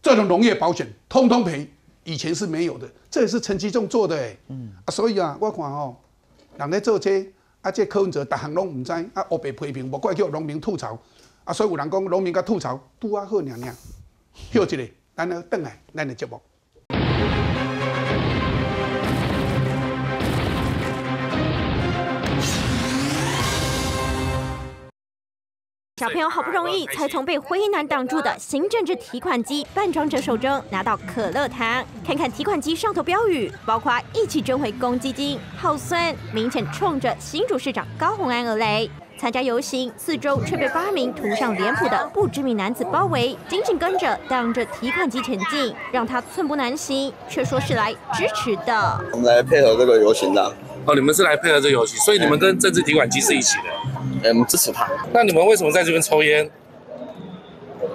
A: 这种农业保险通通赔，以前是没有的，这也是陈其仲做的哎，嗯啊，所以啊，我看哦，人咧做这啊，这柯文哲，逐项拢毋知，啊，黑白批评，无怪叫农民吐槽，啊，所以有人讲农民甲吐槽拄啊好尔尔。休一下，咱来转来咱的节目。
L: 小朋友好不容易才从被灰衣男挡住的新政治提款机扮装者手中拿到可乐糖，看看提款机上头标语，包括一起争回公积金，好酸，明显冲着新主市长高虹安而来。参加游行，四周却被八名涂上脸谱的不知名男子包围，紧紧跟着当着提款机前进，让他寸步难行，却说是来支持的。
M: 我们来配合这个游行的。
N: 哦，你们是来配合这个游戏，所以你们跟政治提款机是一起的。
M: 嗯，我们支持他。
N: 那你们为什么在这边抽烟？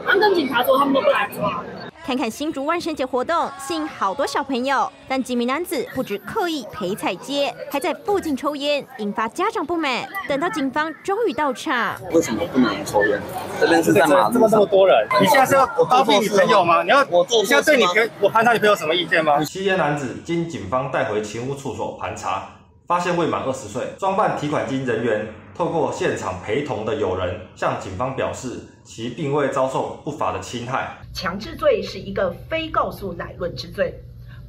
O: 他们跟警察说，他们都不来抓。
L: 看看新竹万圣节活动，吸引好多小朋友，但几名男子不止刻意陪踩街，还在附近抽烟，引发家长不满。等到警方终于到场，
M: 为什么不能抽烟？这边是在马路
P: 这么这么多人，你现在是要包庇你朋友吗？你要我你现在对你朋我盘查你朋友什么意见吗？
Q: 吸烟男子经警方带回勤务处所盘查，发现未满二十岁，装扮提款机人员，透过现场陪同的友人向警方表示，其并未遭受不法的侵害。
R: 强制罪是一个非告诉乃论之罪，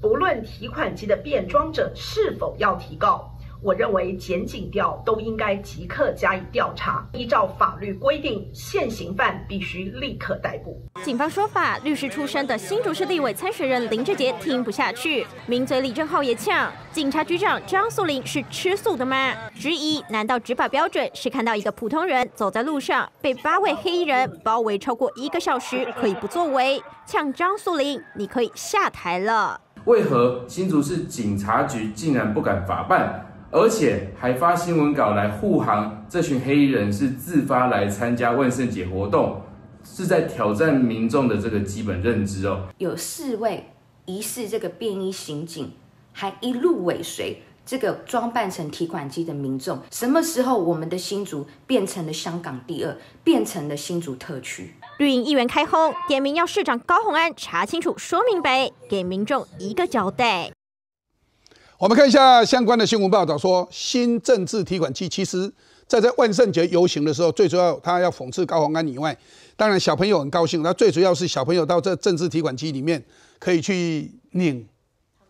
R: 不论提款机的变装者是否要提告，我认为检警调都应该即刻加以调查，依照法律规定，现行犯必须立刻逮捕。
L: 警方说法，律师出身的新竹市立委参选人林志杰听不下去，名嘴李正浩也呛，警察局长张素玲是吃素的吗？质疑难道执法标准是看到一个普通人走在路上被八位黑衣人包围超过一个小时可以不作为？呛张素玲，你可以下台了。
S: 为何新竹市警察局竟然不敢法办，而且还发新闻稿来护航？这群黑衣人是自发来参加万圣节活动，是在挑战民众的这个基本认知哦。
T: 有四位疑似这个便衣刑警，还一路尾随这个装扮成提款机的民众。什么时候我们的新竹变成了香港第二，变成了新竹特区？
L: 绿营议员开轰，点名要市长高虹安查清楚、说明白，给民众一个交代。
A: 我们看一下相关的新闻报道，说新政治提款机其实在在万圣节游行的时候，最主要他要讽刺高虹安以外，当然小朋友很高兴，那最主要是小朋友到这政治提款机里面可以去拧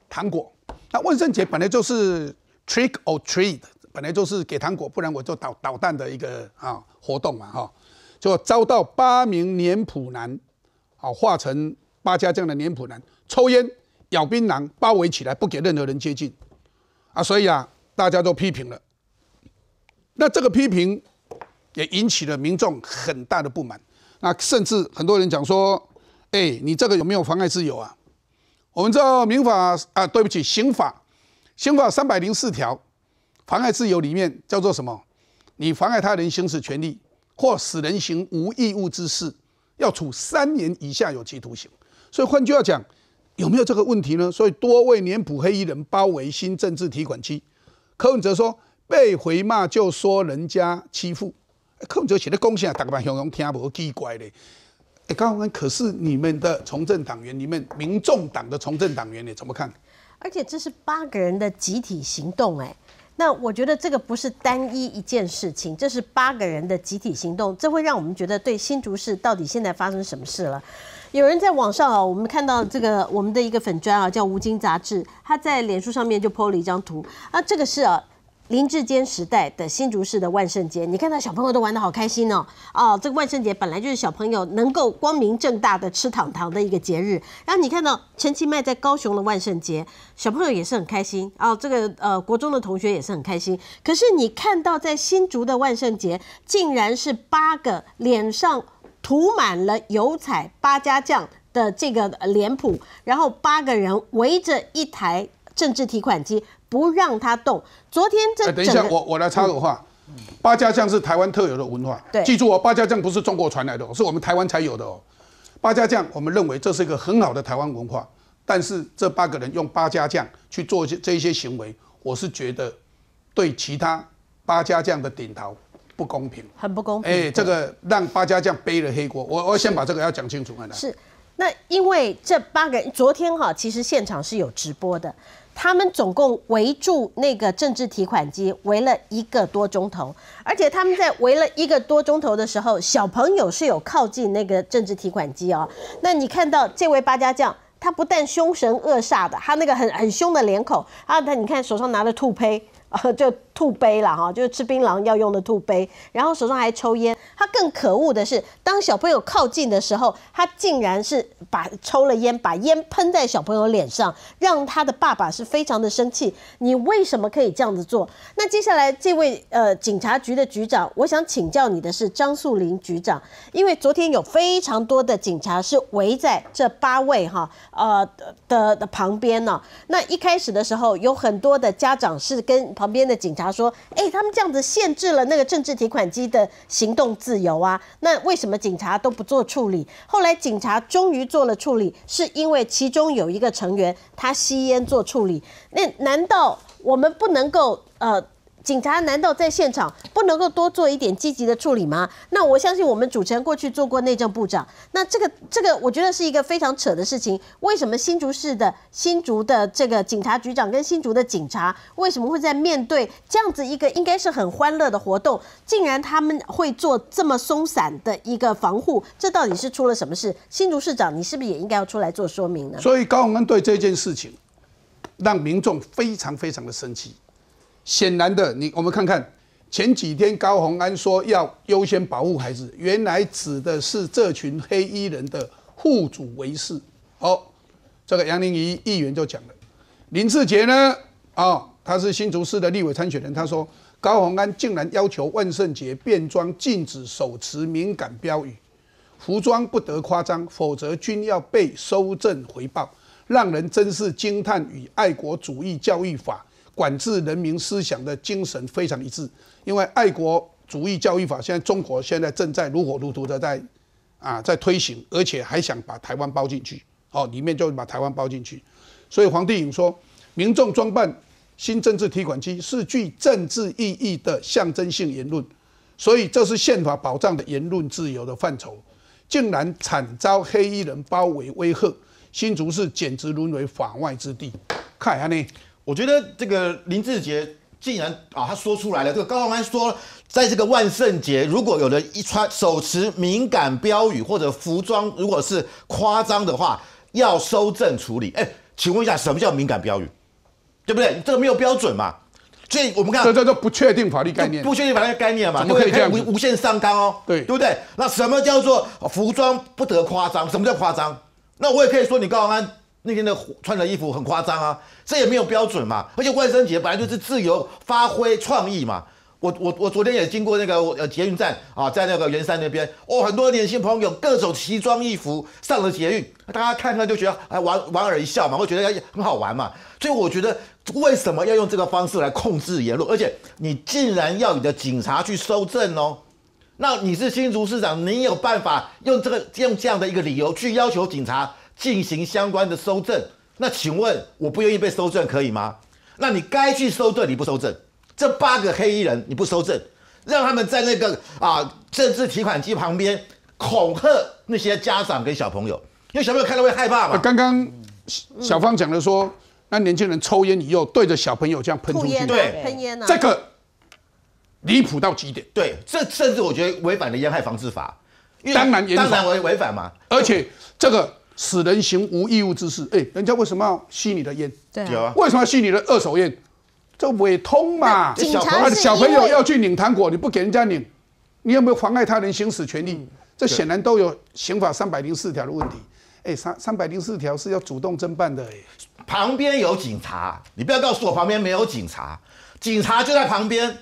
A: 糖果。那万圣节本来就是 trick or treat，本来就是给糖果，不然我就捣捣蛋的一个啊活动嘛哈。就遭到八名脸谱男，啊，化成八家将的脸谱男，抽烟、咬槟榔，包围起来，不给任何人接近，啊，所以啊，大家都批评了。那这个批评也引起了民众很大的不满。那甚至很多人讲说：“哎，你这个有没有妨碍自由啊？”我们知道民法啊，对不起，刑法，刑法三百零四条，妨碍自由里面叫做什么？你妨碍他人行使权利。或使人行无义务之事，要处三年以下有期徒刑。所以换句话讲，有没有这个问题呢？所以多位年捕黑衣人包围新政治提款机。柯文哲说被回骂就说人家欺负。柯文哲写的贡献啊，大家形容听不奇怪嘞。哎，高安，可是你们的从政党员，你们民众党的从政党员，你怎么看？
I: 而且这是八个人的集体行动，哎。那我觉得这个不是单一一件事情，这是八个人的集体行动，这会让我们觉得对新竹市到底现在发生什么事了。有人在网上啊，我们看到这个我们的一个粉砖啊，叫吴京杂志，他在脸书上面就 PO 了一张图啊，这个是啊。林志坚时代的新竹市的万圣节，你看到小朋友都玩得好开心哦！哦，这个万圣节本来就是小朋友能够光明正大的吃糖糖的一个节日。然后你看到陈其迈在高雄的万圣节，小朋友也是很开心哦。这个呃，国中的同学也是很开心。可是你看到在新竹的万圣节，竟然是八个脸上涂满了油彩八家将的这个脸谱，然后八个人围着一台政治提款机。不让他动。昨天这
A: 等一下，我我来插个话，八家将是台湾特有的文化。
I: 对，
A: 记住哦，八家将不是中国传来的，是我们台湾才有的哦。八家将，我们认为这是一个很好的台湾文化。但是这八个人用八家将去做这一些行为，我是觉得对其他八家将的顶头不公平，
I: 很不公平。
A: 哎，这个让八家将背了黑锅，我我先把这个要讲清楚。
I: 是，那因为这八个人昨天哈，其实现场是有直播的。他们总共围住那个政治提款机围了一个多钟头，而且他们在围了一个多钟头的时候，小朋友是有靠近那个政治提款机哦。那你看到这位八家将，他不但凶神恶煞的，他那个很很凶的脸孔，啊，他你看手上拿着兔胚啊。就吐杯了哈，就是吃槟榔要用的吐杯，然后手上还抽烟。他更可恶的是，当小朋友靠近的时候，他竟然是把抽了烟，把烟喷在小朋友脸上，让他的爸爸是非常的生气。你为什么可以这样子做？那接下来这位呃警察局的局长，我想请教你的是张素林局长，因为昨天有非常多的警察是围在这八位哈呃的的旁边呢。那一开始的时候，有很多的家长是跟旁边的警察他说：“哎，他们这样子限制了那个政治提款机的行动自由啊！那为什么警察都不做处理？后来警察终于做了处理，是因为其中有一个成员他吸烟做处理。那难道我们不能够呃？”警察难道在现场不能够多做一点积极的处理吗？那我相信我们主持人过去做过内政部长，那这个这个我觉得是一个非常扯的事情。为什么新竹市的新竹的这个警察局长跟新竹的警察为什么会在面对这样子一个应该是很欢乐的活动，竟然他们会做这么松散的一个防护？这到底是出了什么事？新竹市长，你是不是也应该要出来做说明呢？
A: 所以高鸿恩对这件事情让民众非常非常的生气。显然的，你我们看看前几天高鸿安说要优先保护孩子，原来指的是这群黑衣人的护主为士。哦，这个杨林仪议员就讲了，林志杰呢，哦，他是新竹市的立委参选人，他说高鸿安竟然要求万圣节变装禁止手持敏感标语，服装不得夸张，否则均要被收证回报，让人真是惊叹与爱国主义教育法管制人民思想的精神非常一致。因为爱国主义教育法现在中国现在正在如火如荼的在啊在推行，而且还想把台湾包进去。哦，里面就把台湾包进去，所以黄帝颖说，民众装扮新政治提款机是具政治意义的象征性言论，所以这是宪法保障的言论自由的范畴，竟然惨遭黑衣人包围威吓，新竹市简直沦为法外之地。看下呢，
D: 我觉得这个林志杰竟然啊，他说出来了，这个高鸿安说，在这个万圣节，如果有人一穿手持敏感标语或者服装，如果是夸张的话。要收证处理，哎，请问一下，什么叫敏感标语？对不对？这个没有标准嘛？所以我们看，
A: 这叫做不确定法律概念，
D: 不确定法律概念嘛？
A: 怎么可以这样
D: 无无限上纲哦？
A: 对，
D: 对不对？那什么叫做服装不得夸张？什么叫夸张？那我也可以说你高安那天的穿的衣服很夸张啊，这也没有标准嘛。而且万圣节本来就是自由发挥创意嘛。我我我昨天也经过那个呃捷运站啊，在那个圆山那边，哦，很多年轻朋友各种奇装异服上了捷运，大家看看就觉得哎莞莞尔一笑嘛，会觉得很好玩嘛。所以我觉得为什么要用这个方式来控制言论？而且你竟然要你的警察去收证哦？那你是新竹市长，你有办法用这个用这样的一个理由去要求警察进行相关的收证？那请问我不愿意被收证可以吗？那你该去收证你不收证？这八个黑衣人你不收证，让他们在那个啊政治提款机旁边恐吓那些家长跟小朋友，因为小朋友看到会害怕嘛。
A: 刚刚小芳讲的说，那年轻人抽烟以后对着小朋友这样喷出去，
D: 对，
I: 喷烟啊，
A: 这个离谱到极点。
D: 对，这甚至我觉得违反了烟害防治法，
A: 当然
D: 当然违违反嘛。
A: 而且这个使人行无义务之事，哎，人家为什么要吸你的烟？
I: 对
D: 啊，
A: 为什么要吸你的二手烟？这委通嘛，
I: 警察
A: 小朋友要去领糖果，你不给人家领，你有没有妨碍他人行使权利？这显然都有刑法三百零四条的问题。哎，三三百零四条是要主动侦办的。哎，
D: 旁边有警察，你不要告诉我旁边没有警察，警察就在旁边。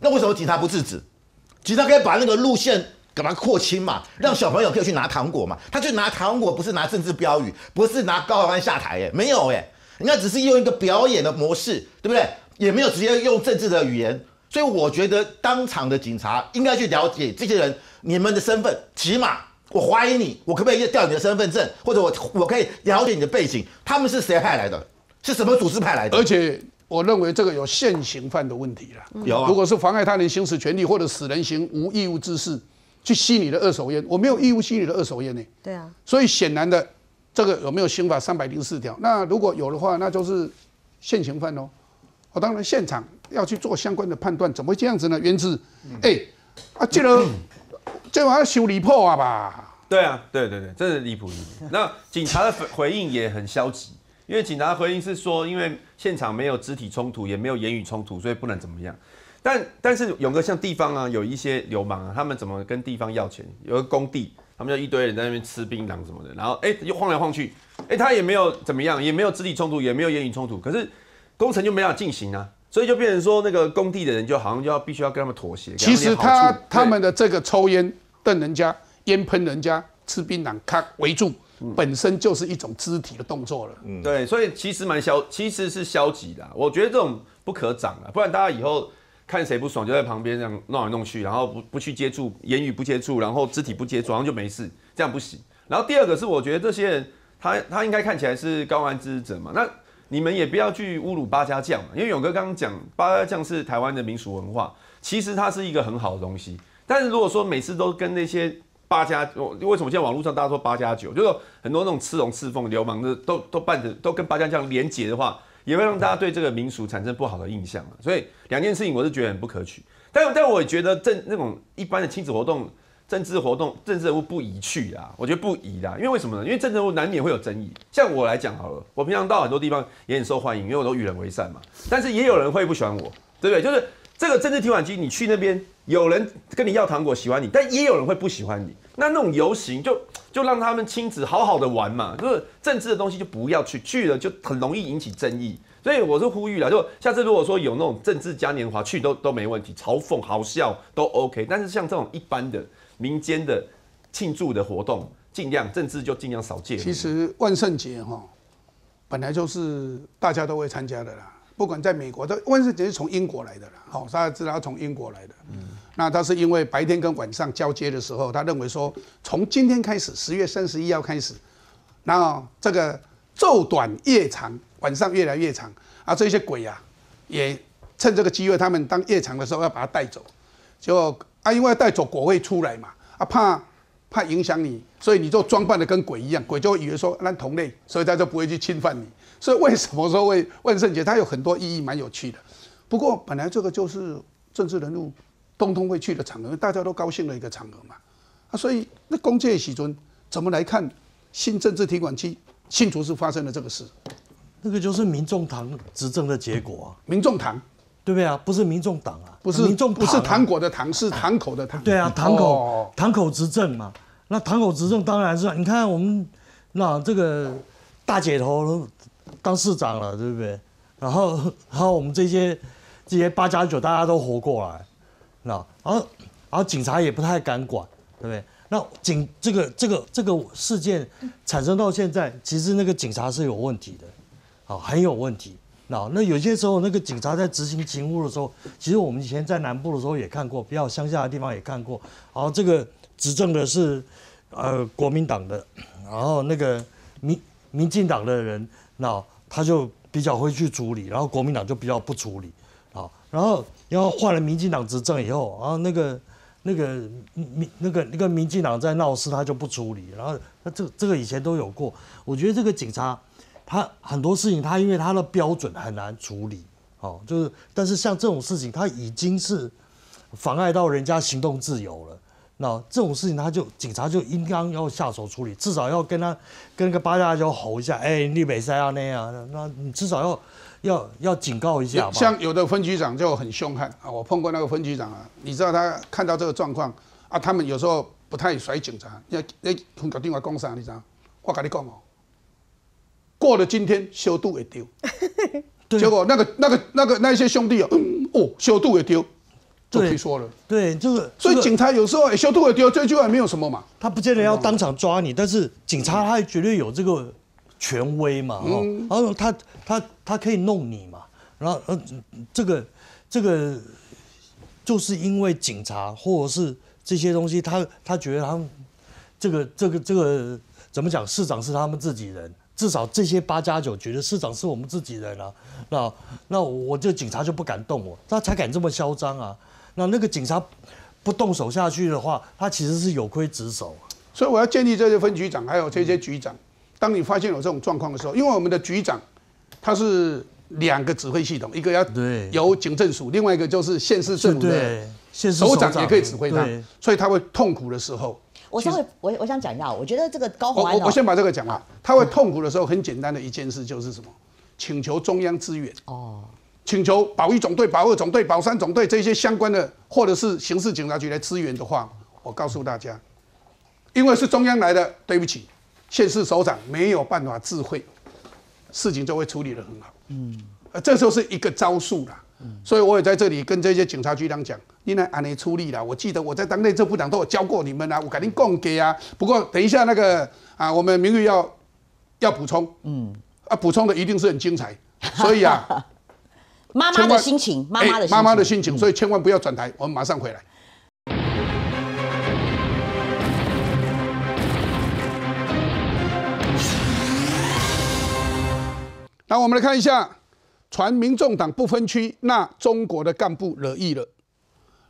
D: 那为什么警察不制止？警察可以把那个路线给它扩清嘛，让小朋友可以去拿糖果嘛。他去拿糖果不是拿政治标语，不是拿高安下台，哎，没有，哎。人家只是用一个表演的模式，对不对？也没有直接用政治的语言，所以我觉得当场的警察应该去了解这些人你们的身份，起码我怀疑你，我可不可以调你的身份证，或者我我可以了解你的背景，他们是谁派来的，是什么组织派来的？
A: 而且我认为这个有现行犯的问题了。
D: 有，
A: 如果是妨碍他人行使权利或者使人行无义务之事，去吸你的二手烟，我没有义务吸你的二手烟呢。
I: 对啊。
A: 所以显然的。这个有没有刑法三百零四条？那如果有的话，那就是现行犯哦。我当然现场要去做相关的判断，怎么会这样子呢？原子，哎，啊，这个这玩意修理破啊吧？
J: 对啊，对对对，真的离谱离谱。那警察的回应也很消极，因为警察回应是说，因为现场没有肢体冲突，也没有言语冲突，所以不能怎么样。但但是有个像地方啊，有一些流氓啊，他们怎么跟地方要钱？有个工地。他们就一堆人在那边吃槟榔什么的，然后哎又晃来晃去，哎他也没有怎么样，也没有肢体冲突，也没有言语冲突，可是工程就没法进行啊，所以就变成说那个工地的人就好像就要必须要跟他们妥协。
A: 其实他他们的这个抽烟瞪人家、烟喷人家、吃槟榔咔围住，本身就是一种肢体的动作了。
J: 嗯，对，所以其实蛮消，其实是消极的。我觉得这种不可长啊，不然大家以后。看谁不爽就在旁边这样弄来弄去，然后不不去接触，言语不接触，然后肢体不接触，然后就没事，这样不行。然后第二个是，我觉得这些人他他应该看起来是高安支持者嘛，那你们也不要去侮辱八家将嘛，因为勇哥刚刚讲八家将是台湾的民俗文化，其实它是一个很好的东西。但是如果说每次都跟那些八家，为什么现在网络上大家说八家酒，就是很多那种刺龙刺凤流氓的都都办着都跟八家将连结的话。也会让大家对这个民俗产生不好的印象所以两件事情我是觉得很不可取。但但我也觉得政那种一般的亲子活动、政治活动、政治人物不宜去啊，我觉得不宜啦。因为为什么呢？因为政治人物难免会有争议。像我来讲好了，我平常到很多地方也很受欢迎，因为我都与人为善嘛。但是也有人会不喜欢我，对不对？就是这个政治提款机，你去那边，有人跟你要糖果，喜欢你，但也有人会不喜欢你。那那种游行就就让他们亲子好好的玩嘛，就是政治的东西就不要去，去了就很容易引起争议。所以我是呼吁了，就下次如果说有那种政治嘉年华去都都没问题，嘲讽好笑都 OK。但是像这种一般的民间的庆祝的活动，尽量政治就尽量少介入。
A: 其实万圣节哈，本来就是大家都会参加的啦。不管在美国，的万圣节是从英国来的啦，好，大家知道从英国来的。嗯，那他是因为白天跟晚上交接的时候，他认为说，从今天开始，十月三十一号开始，然后这个昼短夜长，晚上越来越长，啊，这些鬼啊，也趁这个机会，他们当夜长的时候要把它带走，就啊，因为带走鬼会出来嘛，啊，怕怕影响你，所以你就装扮的跟鬼一样，鬼就会以为说那同类，所以他就不会去侵犯你。所以为什么说为万圣节它有很多意义，蛮有趣的。不过本来这个就是政治人物通通会去的场合，大家都高兴的一个场合嘛。啊，所以那公界喜尊怎么来看新政治提款机新竹市发生的这个事？
B: 那个就是民众党执政的结果啊。
A: 民众党，
B: 对不对啊？不是民众党啊，
A: 不是
B: 民众
A: 不是糖果的糖，是堂口的糖。
B: 对啊，堂口堂口执政嘛。那堂口执政当然是你看我们那这个大姐头。当市长了，对不对？然后，然后我们这些这些八加九大家都活过来，那然后，然后警察也不太敢管，对不对？那警这个这个这个事件产生到现在，其实那个警察是有问题的，好，很有问题。那那有些时候那个警察在执行勤务的时候，其实我们以前在南部的时候也看过，比较乡下的地方也看过。然后这个执政的是呃国民党的，然后那个民民进党的人。那他就比较会去处理，然后国民党就比较不处理，啊，然后然后换了民进党执政以后，然后那个那个民那个那个民进党在闹事，他就不处理，然后那这这个以前都有过，我觉得这个警察他很多事情他因为他的标准很难处理，哦，就是但是像这种事情他已经是妨碍到人家行动自由了。那这种事情，他就警察就应当要下手处理，至少要跟他跟个八加九吼一下，哎，你没塞啊那样，那你至少要要要警告一下。
A: 像有的分局长就很凶悍啊，我碰过那个分局长啊，你知道他看到这个状况啊，他们有时候不太甩警察，要要碰到电话讲啥，你知道？我跟你讲哦，过了今天修度也丢，结果那个那个那个那些兄弟哦，哦，修度也丢。就以说了，
B: 对这个，
A: 所以警察有时候修图也丢，这句话没有什么嘛。
B: 他不见得要当场抓你，但是警察他绝对有这个权威嘛，哦，然后他他他可以弄你嘛，然后呃这个这个就是因为警察或者是这些东西，他他觉得他们这个这个这个怎么讲，市长是他们自己人，至少这些八加九觉得市长是我们自己人啊，那那我这警察就不敢动我，他才敢这么嚣张啊。那那个警察不动手下去的话，他其实是有亏职守。
A: 所以我要建议这些分局长，还有这些局长，当你发现有这种状况的时候，因为我们的局长他是两个指挥系统，一个要由警政署，另外一个就是县市政府的首长也可以指挥他，所以他会痛苦的时候。
C: 我稍微我我想讲一下，我觉得这个高宏安，
A: 我我先把这个讲了。他会痛苦的时候，很简单的一件事就是什么？请求中央支援。哦。请求保一总队、保二总队、保三总队这些相关的，或者是刑事警察局来支援的话，我告诉大家，因为是中央来的，对不起，县市首长没有办法智慧，事情就会处理得很好。嗯，呃，这就是一个招数啦。嗯，所以我也在这里跟这些警察局长讲，你来按你出力啦。我记得我在当内政部长都有教过你们啊，我肯定供给啊。不过等一下那个啊，我们明玉要要补充，嗯，啊，补充的一定是很精彩，所以啊。
C: 妈妈的心情，妈妈的
A: 妈妈的心情，所以千万不要转台，我们马上回来。那我们来看一下，传民众党不分区，那中国的干部惹意了。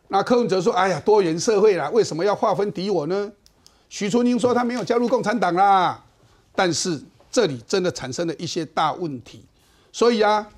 A: 那柯文哲说：“哎呀，多元社会啦，为什么要划分敌我呢？”许春英说：“他没有加入共产党啦。”但是这里真的产生了一些大问题，所以啊。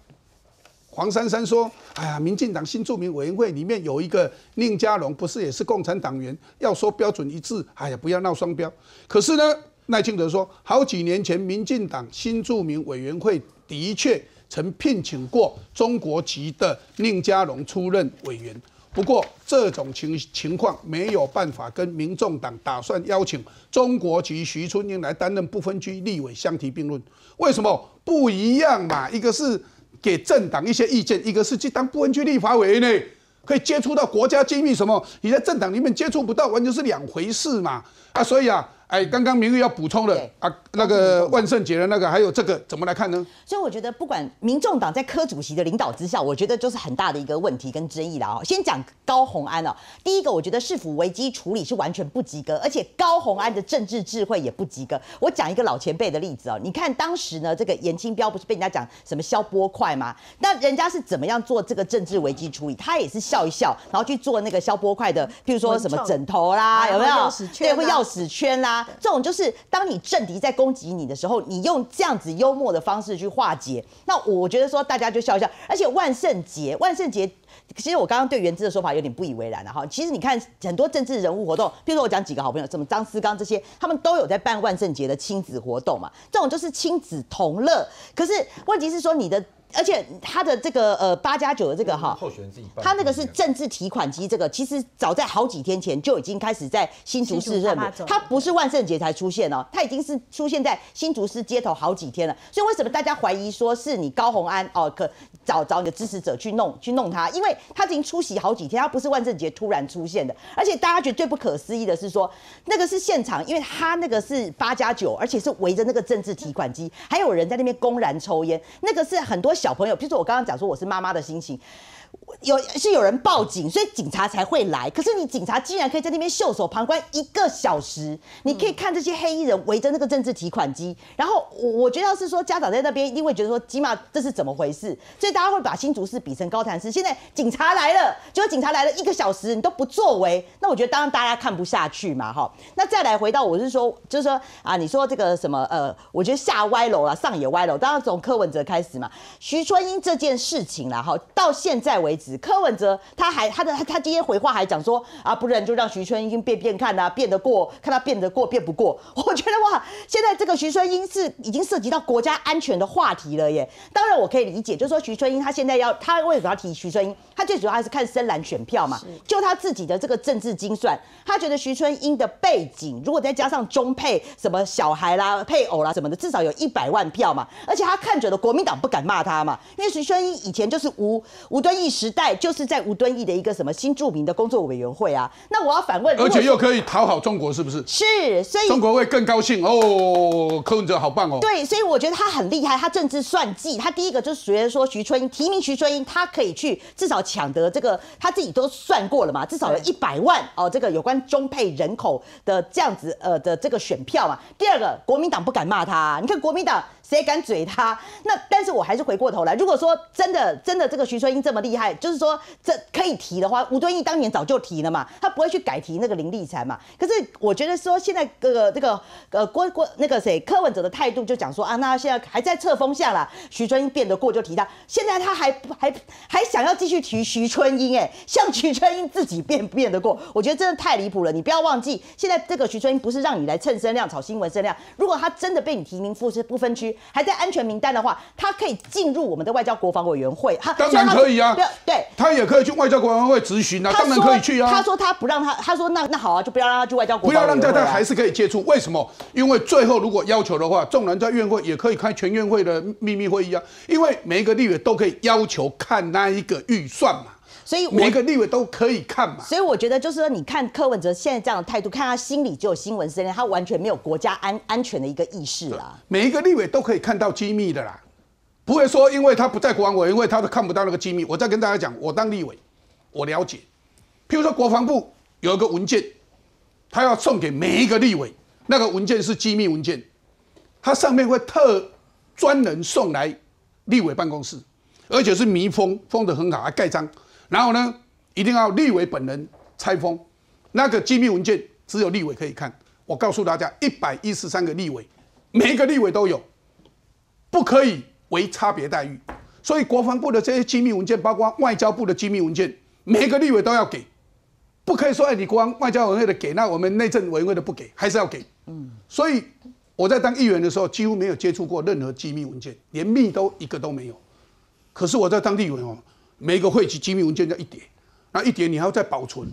A: 黄珊珊说：“哎呀，民进党新著名委员会里面有一个宁家龙，不是也是共产党员？要说标准一致，哎呀，不要闹双标。可是呢，赖清德说，好几年前民进党新著名委员会的确曾聘请过中国籍的宁家龙出任委员。不过这种情情况没有办法跟民众党打算邀请中国籍徐春英来担任不分区立委相提并论。为什么不一样嘛？一个是给政党一些意见，一个是去当不分区立法委员呢，可以接触到国家机密什么？你在政党里面接触不到，完全是两回事嘛。啊，所以啊。哎，刚刚明玉要补充的啊，那个万圣节的那个，还有这个怎么来看呢？
C: 所以我觉得，不管民众党在柯主席的领导之下，我觉得就是很大的一个问题跟争议了啊。先讲高红安哦，第一个，我觉得市府危机处理是完全不及格，而且高红安的政治智慧也不及格。我讲一个老前辈的例子哦，你看当时呢，这个严清标不是被人家讲什么消波块吗？那人家是怎么样做这个政治危机处理？他也是笑一笑，然后去做那个消波块的，譬如说什么枕头啦，有没有？对，会钥匙圈啦，这种就是。当你政敌在攻击你的时候，你用这样子幽默的方式去化解，那我觉得说大家就笑一笑。而且万圣节，万圣节，其实我刚刚对原之的说法有点不以为然了哈。其实你看很多政治人物活动，比如说我讲几个好朋友，什么张思刚这些，他们都有在办万圣节的亲子活动嘛。这种就是亲子同乐。可是问题是说你的。而且他的这个呃八加九的这个哈，
J: 候选人自己办，
C: 他那个是政治提款机，这个其实早在好几天前就已经开始在新竹市认了。他不是万圣节才出现哦，他已经是出现在新竹市街头好几天了。所以为什么大家怀疑说是你高红安哦，可找找你的支持者去弄去弄他？因为他已经出席好几天，他不是万圣节突然出现的。而且大家觉得最不可思议的是说，那个是现场，因为他那个是八加九，而且是围着那个政治提款机，还有人在那边公然抽烟，那个是很多。小朋友，比如说我刚刚讲说我是妈妈的心情。有是有人报警，所以警察才会来。可是你警察竟然可以在那边袖手旁观一个小时，你可以看这些黑衣人围着那个政治提款机。然后我我觉得要是说家长在那边一定会觉得说，起码这是怎么回事？所以大家会把新竹市比成高潭市。现在警察来了，结果警察来了一个小时，你都不作为，那我觉得当然大家看不下去嘛，哈。那再来回到我是说，就是说啊，你说这个什么呃，我觉得下歪楼了，上也歪楼。当然从柯文哲开始嘛，徐春英这件事情啦，哈，到现在为止。柯文哲他还他的他今天回话还讲说啊，不然就让徐春英变变看啊，变得过，看他变得过变不过。我觉得哇，现在这个徐春英是已经涉及到国家安全的话题了耶。当然我可以理解，就是说徐春英他现在要他为什么要提徐春英？他最主要还是看深蓝选票嘛，就他自己的这个政治精算，他觉得徐春英的背景，如果再加上中配什么小孩啦、配偶啦什么的，至少有一百万票嘛。而且他看准了国民党不敢骂他嘛，因为徐春英以前就是吴吴敦义时代。就是在吴敦义的一个什么新著名的工作委员会啊？那我要反问，
A: 而且又可以讨好中国，是不是？
C: 是，所以
A: 中国会更高兴哦。柯文哲好棒哦。
C: 对，所以我觉得他很厉害，他政治算计。他第一个就是觉得说徐春英提名徐春英，他可以去至少抢得这个，他自己都算过了嘛，至少有一百万哦，这个有关中配人口的这样子呃的这个选票嘛。第二个，国民党不敢骂他，你看国民党。谁敢嘴他？那但是我还是回过头来，如果说真的真的这个徐春英这么厉害，就是说这可以提的话，吴敦义当年早就提了嘛，他不会去改提那个林立才嘛。可是我觉得说现在这个这个呃郭郭那个谁柯文哲的态度就讲说啊，那现在还在测风向啦，徐春英变得过就提他，现在他还还还想要继续提徐春英，哎，像徐春英自己变不变得过？我觉得真的太离谱了。你不要忘记，现在这个徐春英不是让你来蹭声量、炒新闻声量，如果他真的被你提名副是不分区。还在安全名单的话，他可以进入我们的外交国防委员会。他
A: 当然可以啊，
C: 对对，
A: 他也可以去外交国防会咨询啊，当然可以去啊。
C: 他说他不让他，他说那那好啊，就不要让他去外交国防。
A: 不要让他，他还是可以接触。为什么？因为最后如果要求的话，众人在院会也可以开全院会的秘密会议啊。因为每一个立委都可以要求看那一个预算嘛。
C: 所以
A: 每个立委都可以看嘛。
C: 所以我觉得就是说，你看柯文哲现在这样的态度，看他心里就有新闻声量，他完全没有国家安安全的一个意识啦。
A: 每一个立委都可以看到机密的啦，不会说因为他不在国安委员会，他都看不到那个机密。我再跟大家讲，我当立委，我了解。譬如说国防部有一个文件，他要送给每一个立委，那个文件是机密文件，它上面会特专人送来立委办公室，而且是密封，封的很好，还盖章。然后呢，一定要立委本人拆封，那个机密文件只有立委可以看。我告诉大家，一百一十三个立委，每一个立委都有，不可以为差别待遇。所以国防部的这些机密文件，包括外交部的机密文件，每一个立委都要给，不可以说哎，你光外交委员会的给，那我们内政委员会的不给，还是要给。嗯，所以我在当议员的时候，几乎没有接触过任何机密文件，连密都一个都没有。可是我在当立委哦，每一个会期机密文件要一叠，那一叠你还要再保存，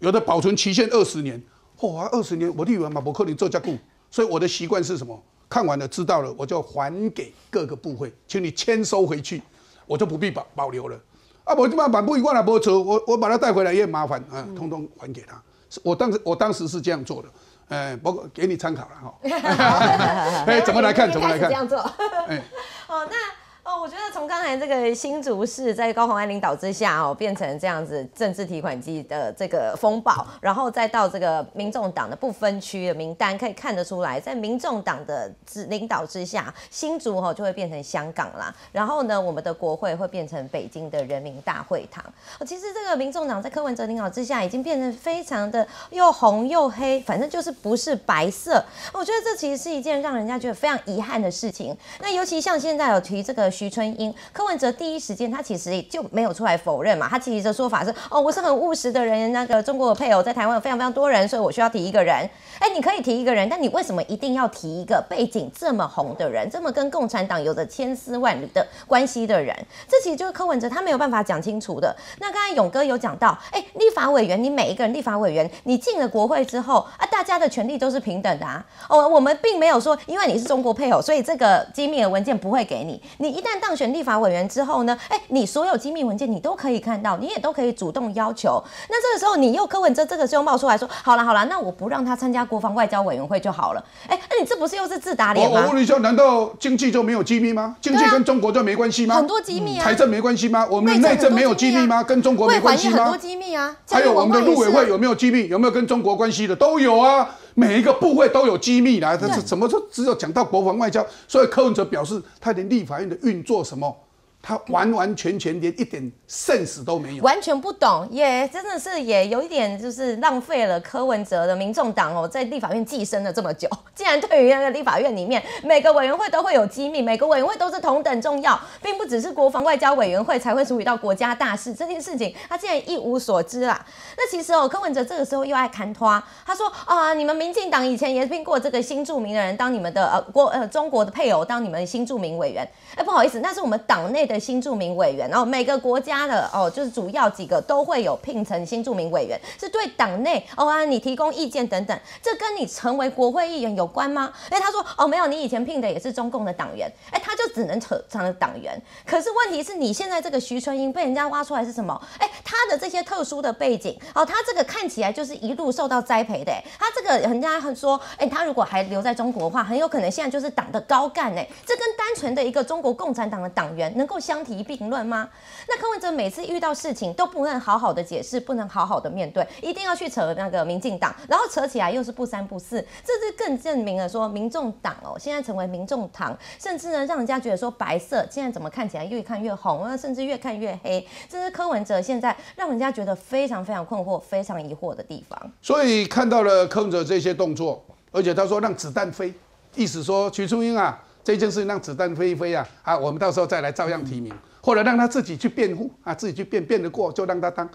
A: 有的保存期限二十年，嚯、二十年我立完嘛不可能做加固，所以我的习惯是什么？看完了知道了，我就还给各个部会，请你签收回去，我就不必保保留了。啊，我他妈满不一贯了，不走，我我把它带回来也很麻烦啊，通通还给他。我当时我当时是这样做的，哎，包括给你参考了哈。哎，怎么来看？怎么来看？
K: 这样做。
A: 哎，
K: 哦，那。我觉得从刚才这个新竹市在高虹安领导之下哦，变成这样子政治提款机的这个风暴，然后再到这个民众党的不分区的名单，可以看得出来，在民众党的指领导之下，新竹哦就会变成香港啦。然后呢，我们的国会会变成北京的人民大会堂。哦，其实这个民众党在柯文哲领导之下，已经变成非常的又红又黑，反正就是不是白色。我觉得这其实是一件让人家觉得非常遗憾的事情。那尤其像现在有提这个。徐春英、柯文哲第一时间，他其实就没有出来否认嘛。他其实的说法是：哦，我是很务实的人，那个中国的配偶在台湾有非常非常多人，所以我需要提一个人。哎，你可以提一个人，但你为什么一定要提一个背景这么红的人，这么跟共产党有着千丝万缕的关系的人？这其实就是柯文哲他没有办法讲清楚的。那刚才勇哥有讲到，哎，立法委员，你每一个人立法委员，你进了国会之后啊，大家的权利都是平等的啊。哦，我们并没有说，因为你是中国配偶，所以这个机密的文件不会给你。你一旦当选立法委员之后呢？哎，你所有机密文件你都可以看到，你也都可以主动要求。那这个时候你又柯文哲这个时候冒出来说，好了好了，那我不让他参加国防外交委员会就好了。哎，那你这不是又是自打脸吗？
A: 我问一下，难道经济就没有机密吗？经济跟中国就没关系吗？
K: 很多机密啊。
A: 财政没关系吗？我们内政没有机密吗？跟中国没关系吗？
K: 很多机密啊。
A: 还有我们的陆委会有没有机密？有没有跟中国关系的？都有啊。每一个部会都有机密啦，这是怎么说？只有讲到国防外交，所以柯文哲表示，他连立法院的运作什么。他完完全全连一点 sense 都没有，
K: 完全不懂，也真的是也有一点就是浪费了柯文哲的民众党哦，在立法院寄生了这么久，竟然对于那个立法院里面每个委员会都会有机密，每个委员会都是同等重要，并不只是国防外交委员会才会处理到国家大事这件事情，他竟然一无所知啦。那其实哦，柯文哲这个时候又爱砍拖，他说啊，你们民进党以前也聘过这个新著名的人当你们的呃国呃中国的配偶当你们新著名委员，哎，不好意思，那是我们党内的。的新著名委员，然后每个国家的哦，就是主要几个都会有聘成新著名委员，是对党内哦啊，你提供意见等等，这跟你成为国会议员有关吗？哎，他说哦，没有，你以前聘的也是中共的党员，哎，他就只能扯成了党员。可是问题是你现在这个徐春英被人家挖出来是什么？哎，他的这些特殊的背景，哦，他这个看起来就是一路受到栽培的，他这个人家很说，哎，他如果还留在中国的话，很有可能现在就是党的高干哎，这跟单纯的一个中国共产党的党员能够。相提并论吗？那柯文哲每次遇到事情都不能好好的解释，不能好好的面对，一定要去扯那个民进党，然后扯起来又是不三不四，这是更证明了说民众党哦，现在成为民众党，甚至呢让人家觉得说白色现在怎么看起来越看越红啊，甚至越看越黑，这是柯文哲现在让人家觉得非常非常困惑、非常疑惑的地方。
A: 所以看到了柯文哲这些动作，而且他说让子弹飞，意思说徐春英啊。这件事让子弹飞一飞啊！啊，我们到时候再来照样提名，或者让他自己去辩护啊，自己去辩辩得过就让他当。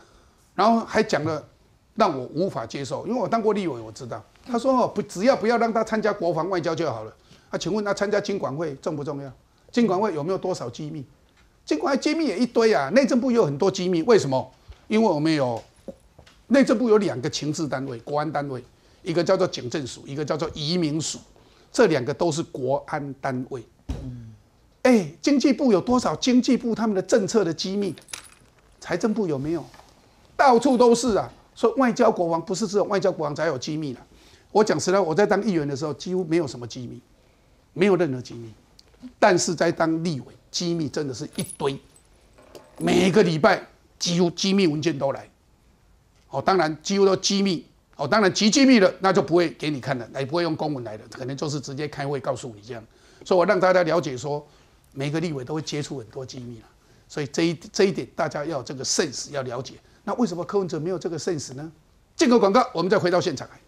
A: 然后还讲了让我无法接受，因为我当过立委，我知道。他说哦，不，只要不要让他参加国防外交就好了。啊，请问他参加经管会重不重要？经管会有没有多少机密？经管会机密也一堆啊，内政部有很多机密。为什么？因为我们有内政部有两个情治单位、国安单位，一个叫做警政署，一个叫做移民署。这两个都是国安单位，哎，经济部有多少？经济部他们的政策的机密，财政部有没有？到处都是啊。所以外交国防不是只有外交国防才有机密的。我讲实在，我在当议员的时候几乎没有什么机密，没有任何机密。但是在当立委，机密真的是一堆，每个礼拜几乎机密文件都来。哦，当然几乎都机密。哦，当然极机密的那就不会给你看了，也不会用公文来的，可能就是直接开会告诉你这样。所以我让大家了解说，每个立委都会接触很多机密了，所以这一这一点大家要这个 sense 要了解。那为什么柯文哲没有这个 sense 呢？进个广告，我们再回到现场来。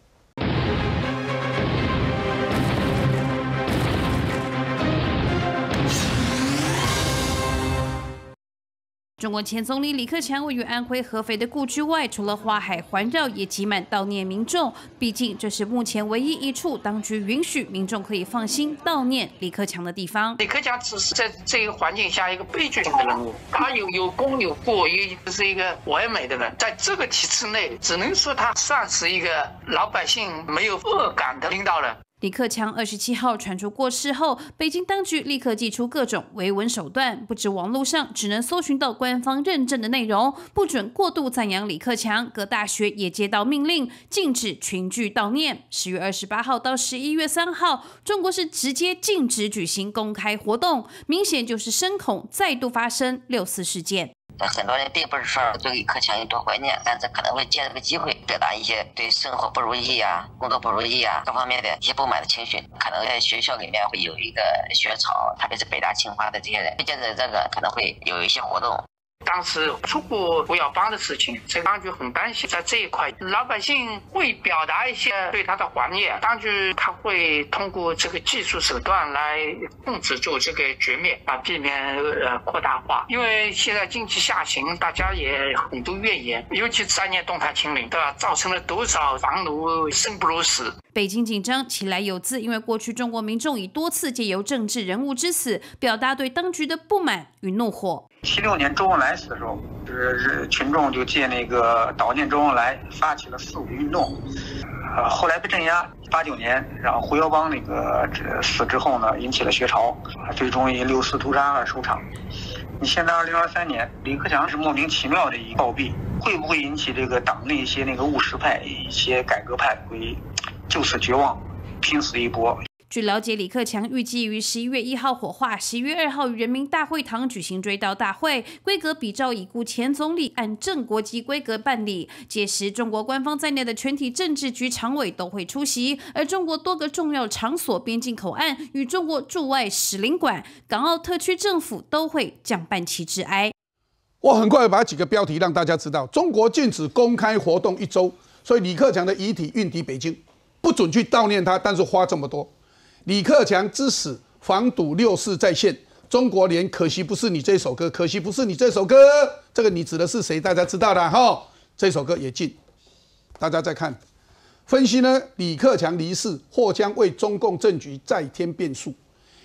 U: 中国前总理李克强位于安徽合肥的故居外，除了花海环绕，也挤满悼念民众。毕竟这是目前唯一一处当局允许民众可以放心悼念李克强的地方。
V: 李克强只是在这个环境下一个悲剧性的人物，他有有功有过，也是一个完美的人。在这个体制内，只能说他算是一个老百姓没有恶感的领导人。
U: 李克强二十七号传出过世后，北京当局立刻祭出各种维稳手段，不止网络上只能搜寻到官方认证的内容，不准过度赞扬李克强。各大学也接到命令，禁止群聚悼念。十月二十八号到十一月三号，中国是直接禁止举行公开活动，明显就是声恐再度发生六四事件。
W: 很多人并不是说对李克强有多怀念，但是可能会借这个机会表达一些对生活不如意啊、工作不如意啊各方面的一些不满的情绪。可能在学校里面会有一个学潮，特别是北大、清华的这些人，借着这个可能会有一些活动。
V: 当时出过不要帮的事情，这个当局很担心，在这一块老百姓会表达一些对他的怀念，当局他会通过这个技术手段来控制住这个局面，啊，避免呃扩大化。因为现在经济下行，大家也很多怨言，尤其三年动态清零，对吧？造成了多少房奴生不如死。
U: 北京紧张，起来有自，因为过去中国民众已多次借由政治人物之死，表达对当局的不满与怒火。
X: 七六年周恩来死的时候，就是群众就借那个悼念周恩来，发起了四五运动，呃，后来被镇压。八九年，然后胡耀邦那个死之后呢，引起了学潮，最终以六四屠杀而收场。你现在二零二三年，李克强是莫名其妙的一暴毙，会不会引起这个党内一些那个务实派、一些改革派会就此绝望，拼死一搏？
U: 据了解，李克强预计于十一月一号火化，十一月二号于人民大会堂举行追悼大会，规格比照已故前总理按正国级规格办理。届时，中国官方在内的全体政治局常委都会出席，而中国多个重要场所、边境口岸与中国驻外使领馆、港澳特区政府都会降半旗致哀。
A: 我很快把几个标题让大家知道：中国禁止公开活动一周，所以李克强的遗体运抵北京，不准去悼念他，但是花这么多。李克强之死，防堵六四再现。中国连可惜不是你这首歌，可惜不是你这首歌，这个你指的是谁？大家知道的哈。这首歌也进。大家再看分析呢？李克强离世或将为中共政局再添变数。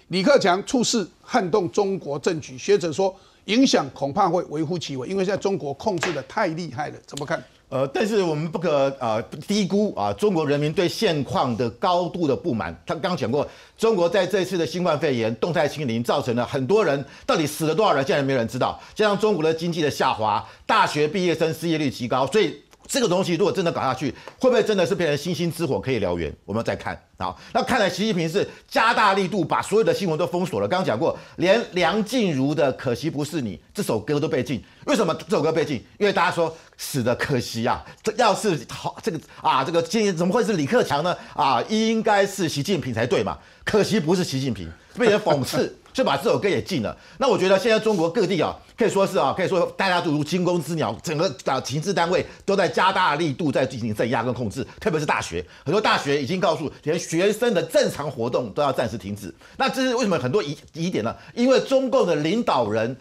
A: 李克强出事撼动中国政局，学者说影响恐怕会微乎其微，因为现在中国控制的太厉害了。怎么看？
D: 呃，但是我们不可啊低估啊中国人民对现况的高度的不满。他刚讲过，中国在这次的新冠肺炎动态清零，造成了很多人到底死了多少人，现在没人知道。加上中国的经济的下滑，大学毕业生失业率极高，所以。这个东西如果真的搞下去，会不会真的是变成星星之火可以燎原？我们再看好，那看来习近平是加大力度把所有的新闻都封锁了。刚刚讲过，连梁静茹的《可惜不是你》这首歌都被禁。为什么这首歌被禁？因为大家说死的可惜啊！这要是好这个啊，这个今天怎么会是李克强呢？啊，应该是习近平才对嘛？可惜不是习近平，被人讽刺。就把这首歌也禁了。那我觉得现在中国各地啊，可以说是啊，可以说大家都如惊弓之鸟，整个啊情治单位都在加大力度在进行镇压跟控制。特别是大学，很多大学已经告诉连学生的正常活动都要暂时停止。那这是为什么很多疑疑点呢？因为中共的领导人，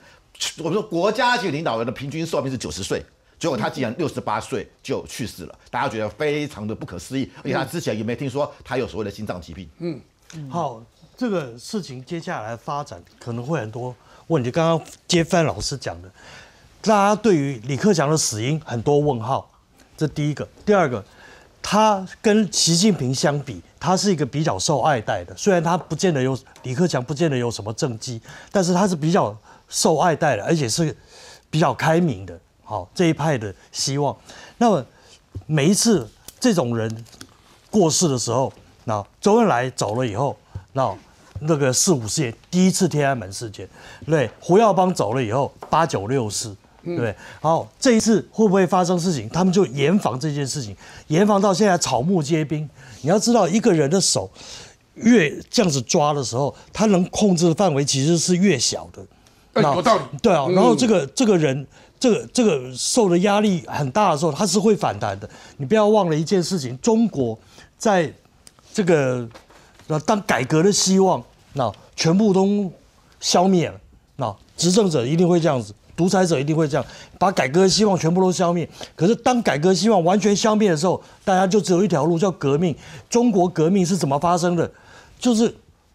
D: 我们说国家级领导人的平均寿命是九十岁，结果他竟然六十八岁就去世了，大家觉得非常的不可思议。而且他之前也没听说他有所谓的心脏疾病。
B: 嗯，好。这个事情接下来发展可能会很多问题。刚刚接范老师讲的，大家对于李克强的死因很多问号，这第一个。第二个，他跟习近平相比，他是一个比较受爱戴的。虽然他不见得有李克强不见得有什么政绩，但是他是比较受爱戴的，而且是比较开明的。好，这一派的希望。那么每一次这种人过世的时候，那周恩来走了以后。那那个四五事件，第一次天安门事件，对，胡耀邦走了以后，八九六四，对，好，这一次会不会发生事情？他们就严防这件事情，严防到现在草木皆兵。你要知道，一个人的手越这样子抓的时候，他能控制的范围其实是越小的。
A: 有道理。
B: 对啊，然后这个这个人，这个这个受的压力很大的时候，他是会反弹的。你不要忘了一件事情，中国在这个。那当改革的希望那全部都消灭了，那执政者一定会这样子，独裁者一定会这样，把改革的希望全部都消灭。可是当改革希望完全消灭的时候，大家就只有一条路，叫革命。中国革命是怎么发生的？就是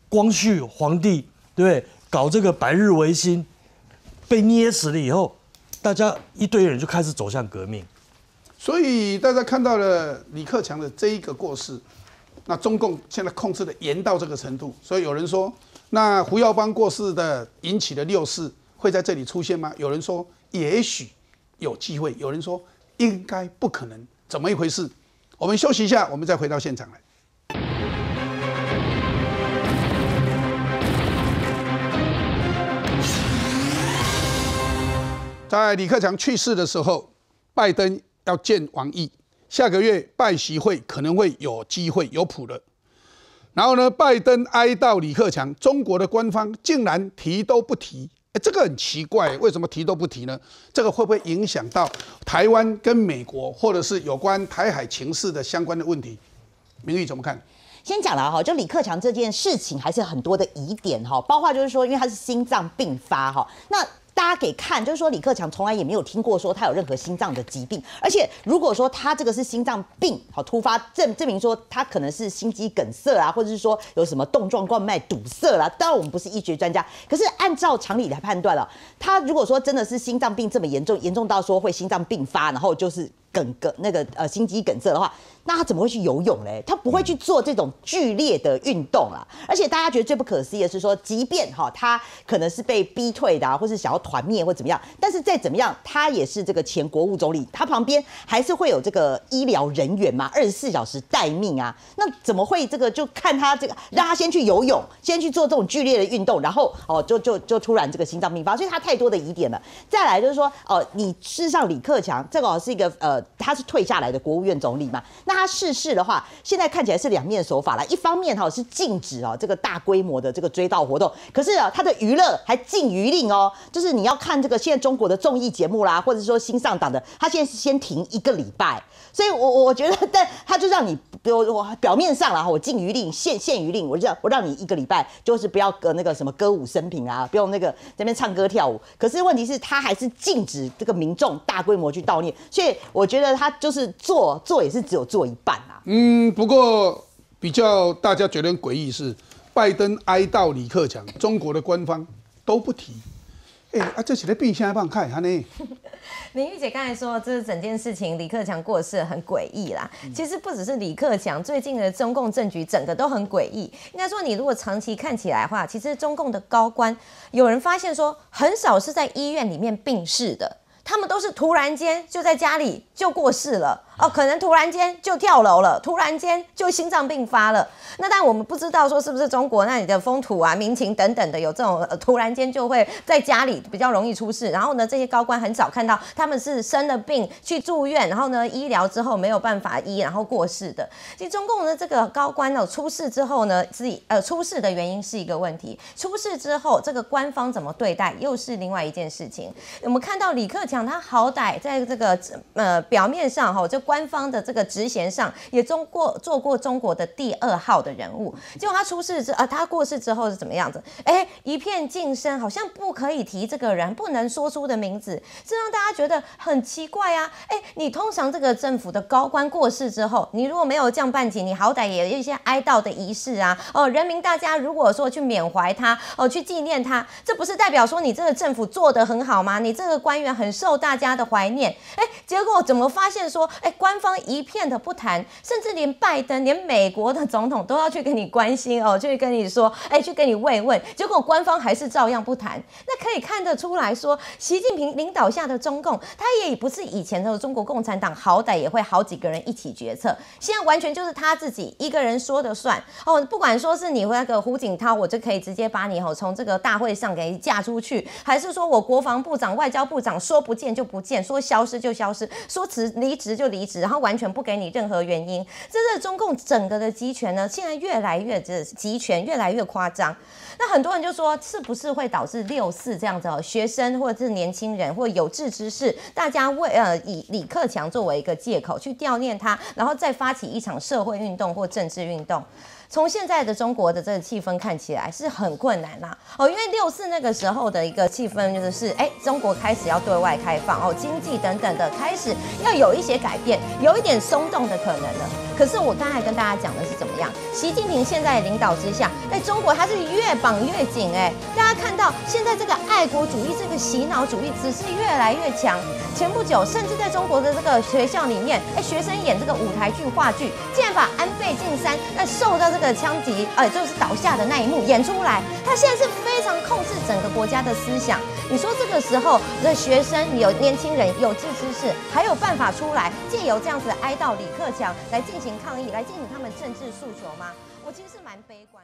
B: 光绪皇帝对不对？搞这个百日维新，被捏死了以后，大家一堆人就开始走向革命。
A: 所以大家看到了李克强的这一个过世，那中共现在控制的严到这个程度，所以有人说，那胡耀邦过世的引起的六四会在这里出现吗？有人说也许有机会，有人说应该不可能，怎么一回事？我们休息一下，我们再回到现场来。在李克强去世的时候，拜登要见王毅，下个月拜习会可能会有机会有谱了。然后呢，拜登哀悼李克强，中国的官方竟然提都不提，哎，这个很奇怪，为什么提都不提呢？这个会不会影响到台湾跟美国，或者是有关台海情势的相关的问题？明玉怎么看？
C: 先讲了哈，就李克强这件事情还是很多的疑点哈，包括就是说，因为他是心脏病发哈，那。大家可以看，就是说李克强从来也没有听过说他有任何心脏的疾病，而且如果说他这个是心脏病，好突发证证明说他可能是心肌梗塞啊，或者是说有什么动状冠脉堵塞啦。当然我们不是医学专家，可是按照常理来判断了，他如果说真的是心脏病这么严重，严重到说会心脏病发，然后就是梗梗那个呃心肌梗塞的话。那他怎么会去游泳嘞？他不会去做这种剧烈的运动啊！而且大家觉得最不可思议的是说，即便哈他可能是被逼退的，啊或是想要团灭或怎么样，但是再怎么样，他也是这个前国务总理，他旁边还是会有这个医疗人员嘛，二十四小时待命啊。那怎么会这个就看他这个让他先去游泳，先去做这种剧烈的运动，然后哦就就就突然这个心脏病发？所以他太多的疑点了。再来就是说，哦，你事实上李克强这个是一个呃，他是退下来的国务院总理嘛，那。他逝世的话，现在看起来是两面手法了。一方面哈是禁止啊这个大规模的这个追悼活动，可是啊他的娱乐还禁娱令哦，就是你要看这个现在中国的综艺节目啦，或者说新上档的，他现在是先停一个礼拜。所以，我我觉得，但他就让你，比如我表面上啦，我禁娱令、限限娱令，我就让我让你一个礼拜就是不要搁那个什么歌舞升平啊，不用那个这边唱歌跳舞。可是问题是，他还是禁止这个民众大规模去悼念。所以，我觉得他就是做做也是只有做一半啊。
A: 嗯，不过比较大家觉得很诡异是，拜登哀悼李克强，中国的官方都不提。哎，啊，这是在变相放看，哈呢？
K: 林玉姐刚才说，这是整件事情，李克强过世很诡异啦。其实不只是李克强，最近的中共政局整个都很诡异。应该说，你如果长期看起来的话，其实中共的高官，有人发现说，很少是在医院里面病逝的，他们都是突然间就在家里就过世了。哦，可能突然间就跳楼了，突然间就心脏病发了。那但我们不知道说是不是中国那里的风土啊、民情等等的有这种突然间就会在家里比较容易出事。然后呢，这些高官很少看到他们是生了病去住院，然后呢医疗之后没有办法医，然后过世的。其实中共的这个高官呢出事之后呢，是呃出事的原因是一个问题，出事之后这个官方怎么对待又是另外一件事情。我们看到李克强他好歹在这个呃表面上哈就。官方的这个职衔上也中过做过中国的第二号的人物，结果他出事之啊，他过世之后是怎么样子？哎，一片晋升，好像不可以提这个人，不能说出的名字，这让大家觉得很奇怪啊！哎，你通常这个政府的高官过世之后，你如果没有降半级，你好歹也有一些哀悼的仪式啊。哦，人民大家如果说去缅怀他，哦，去纪念他，这不是代表说你这个政府做得很好吗？你这个官员很受受大家的怀念。哎，结果怎么发现说，哎？官方一片的不谈，甚至连拜登、连美国的总统都要去跟你关心哦，就跟你说，哎，去跟你慰问。结果官方还是照样不谈。那可以看得出来说，习近平领导下的中共，他也不是以前的中国共产党，好歹也会好几个人一起决策。现在完全就是他自己一个人说的算哦。不管说是你那个胡锦涛，我就可以直接把你哦从这个大会上给嫁出去，还是说我国防部长、外交部长说不见就不见，说消失就消失，说辞离职就离职。然后完全不给你任何原因，这是中共整个的集权呢，现在越来越这集权越来越夸张。那很多人就说，是不是会导致六四这样子？学生或者是年轻人或有志之士，大家为呃以李克强作为一个借口去悼念他，然后再发起一场社会运动或政治运动。从现在的中国的这个气氛看起来是很困难啦。哦，因为六四那个时候的一个气氛就是，哎，中国开始要对外开放哦，经济等等的开始要有一些改变，有一点松动的可能了。可是我刚才跟大家讲的是怎么样？习近平现在领导之下，在中国它是越绑越紧哎，大家看到现在这个爱国主义、这个洗脑主义只是越来越强。前不久，甚至在中国的这个学校里面，哎，学生演这个舞台剧、话剧，竟然把安倍晋三那受到这的枪击，哎，就是倒下的那一幕演出来。他现在是非常控制整个国家的思想。你说这个时候的学生有年轻人有志之士，还有办法出来借由这样子哀悼李克强来进行抗议，来进行他们政治诉求吗？我其实是蛮悲观。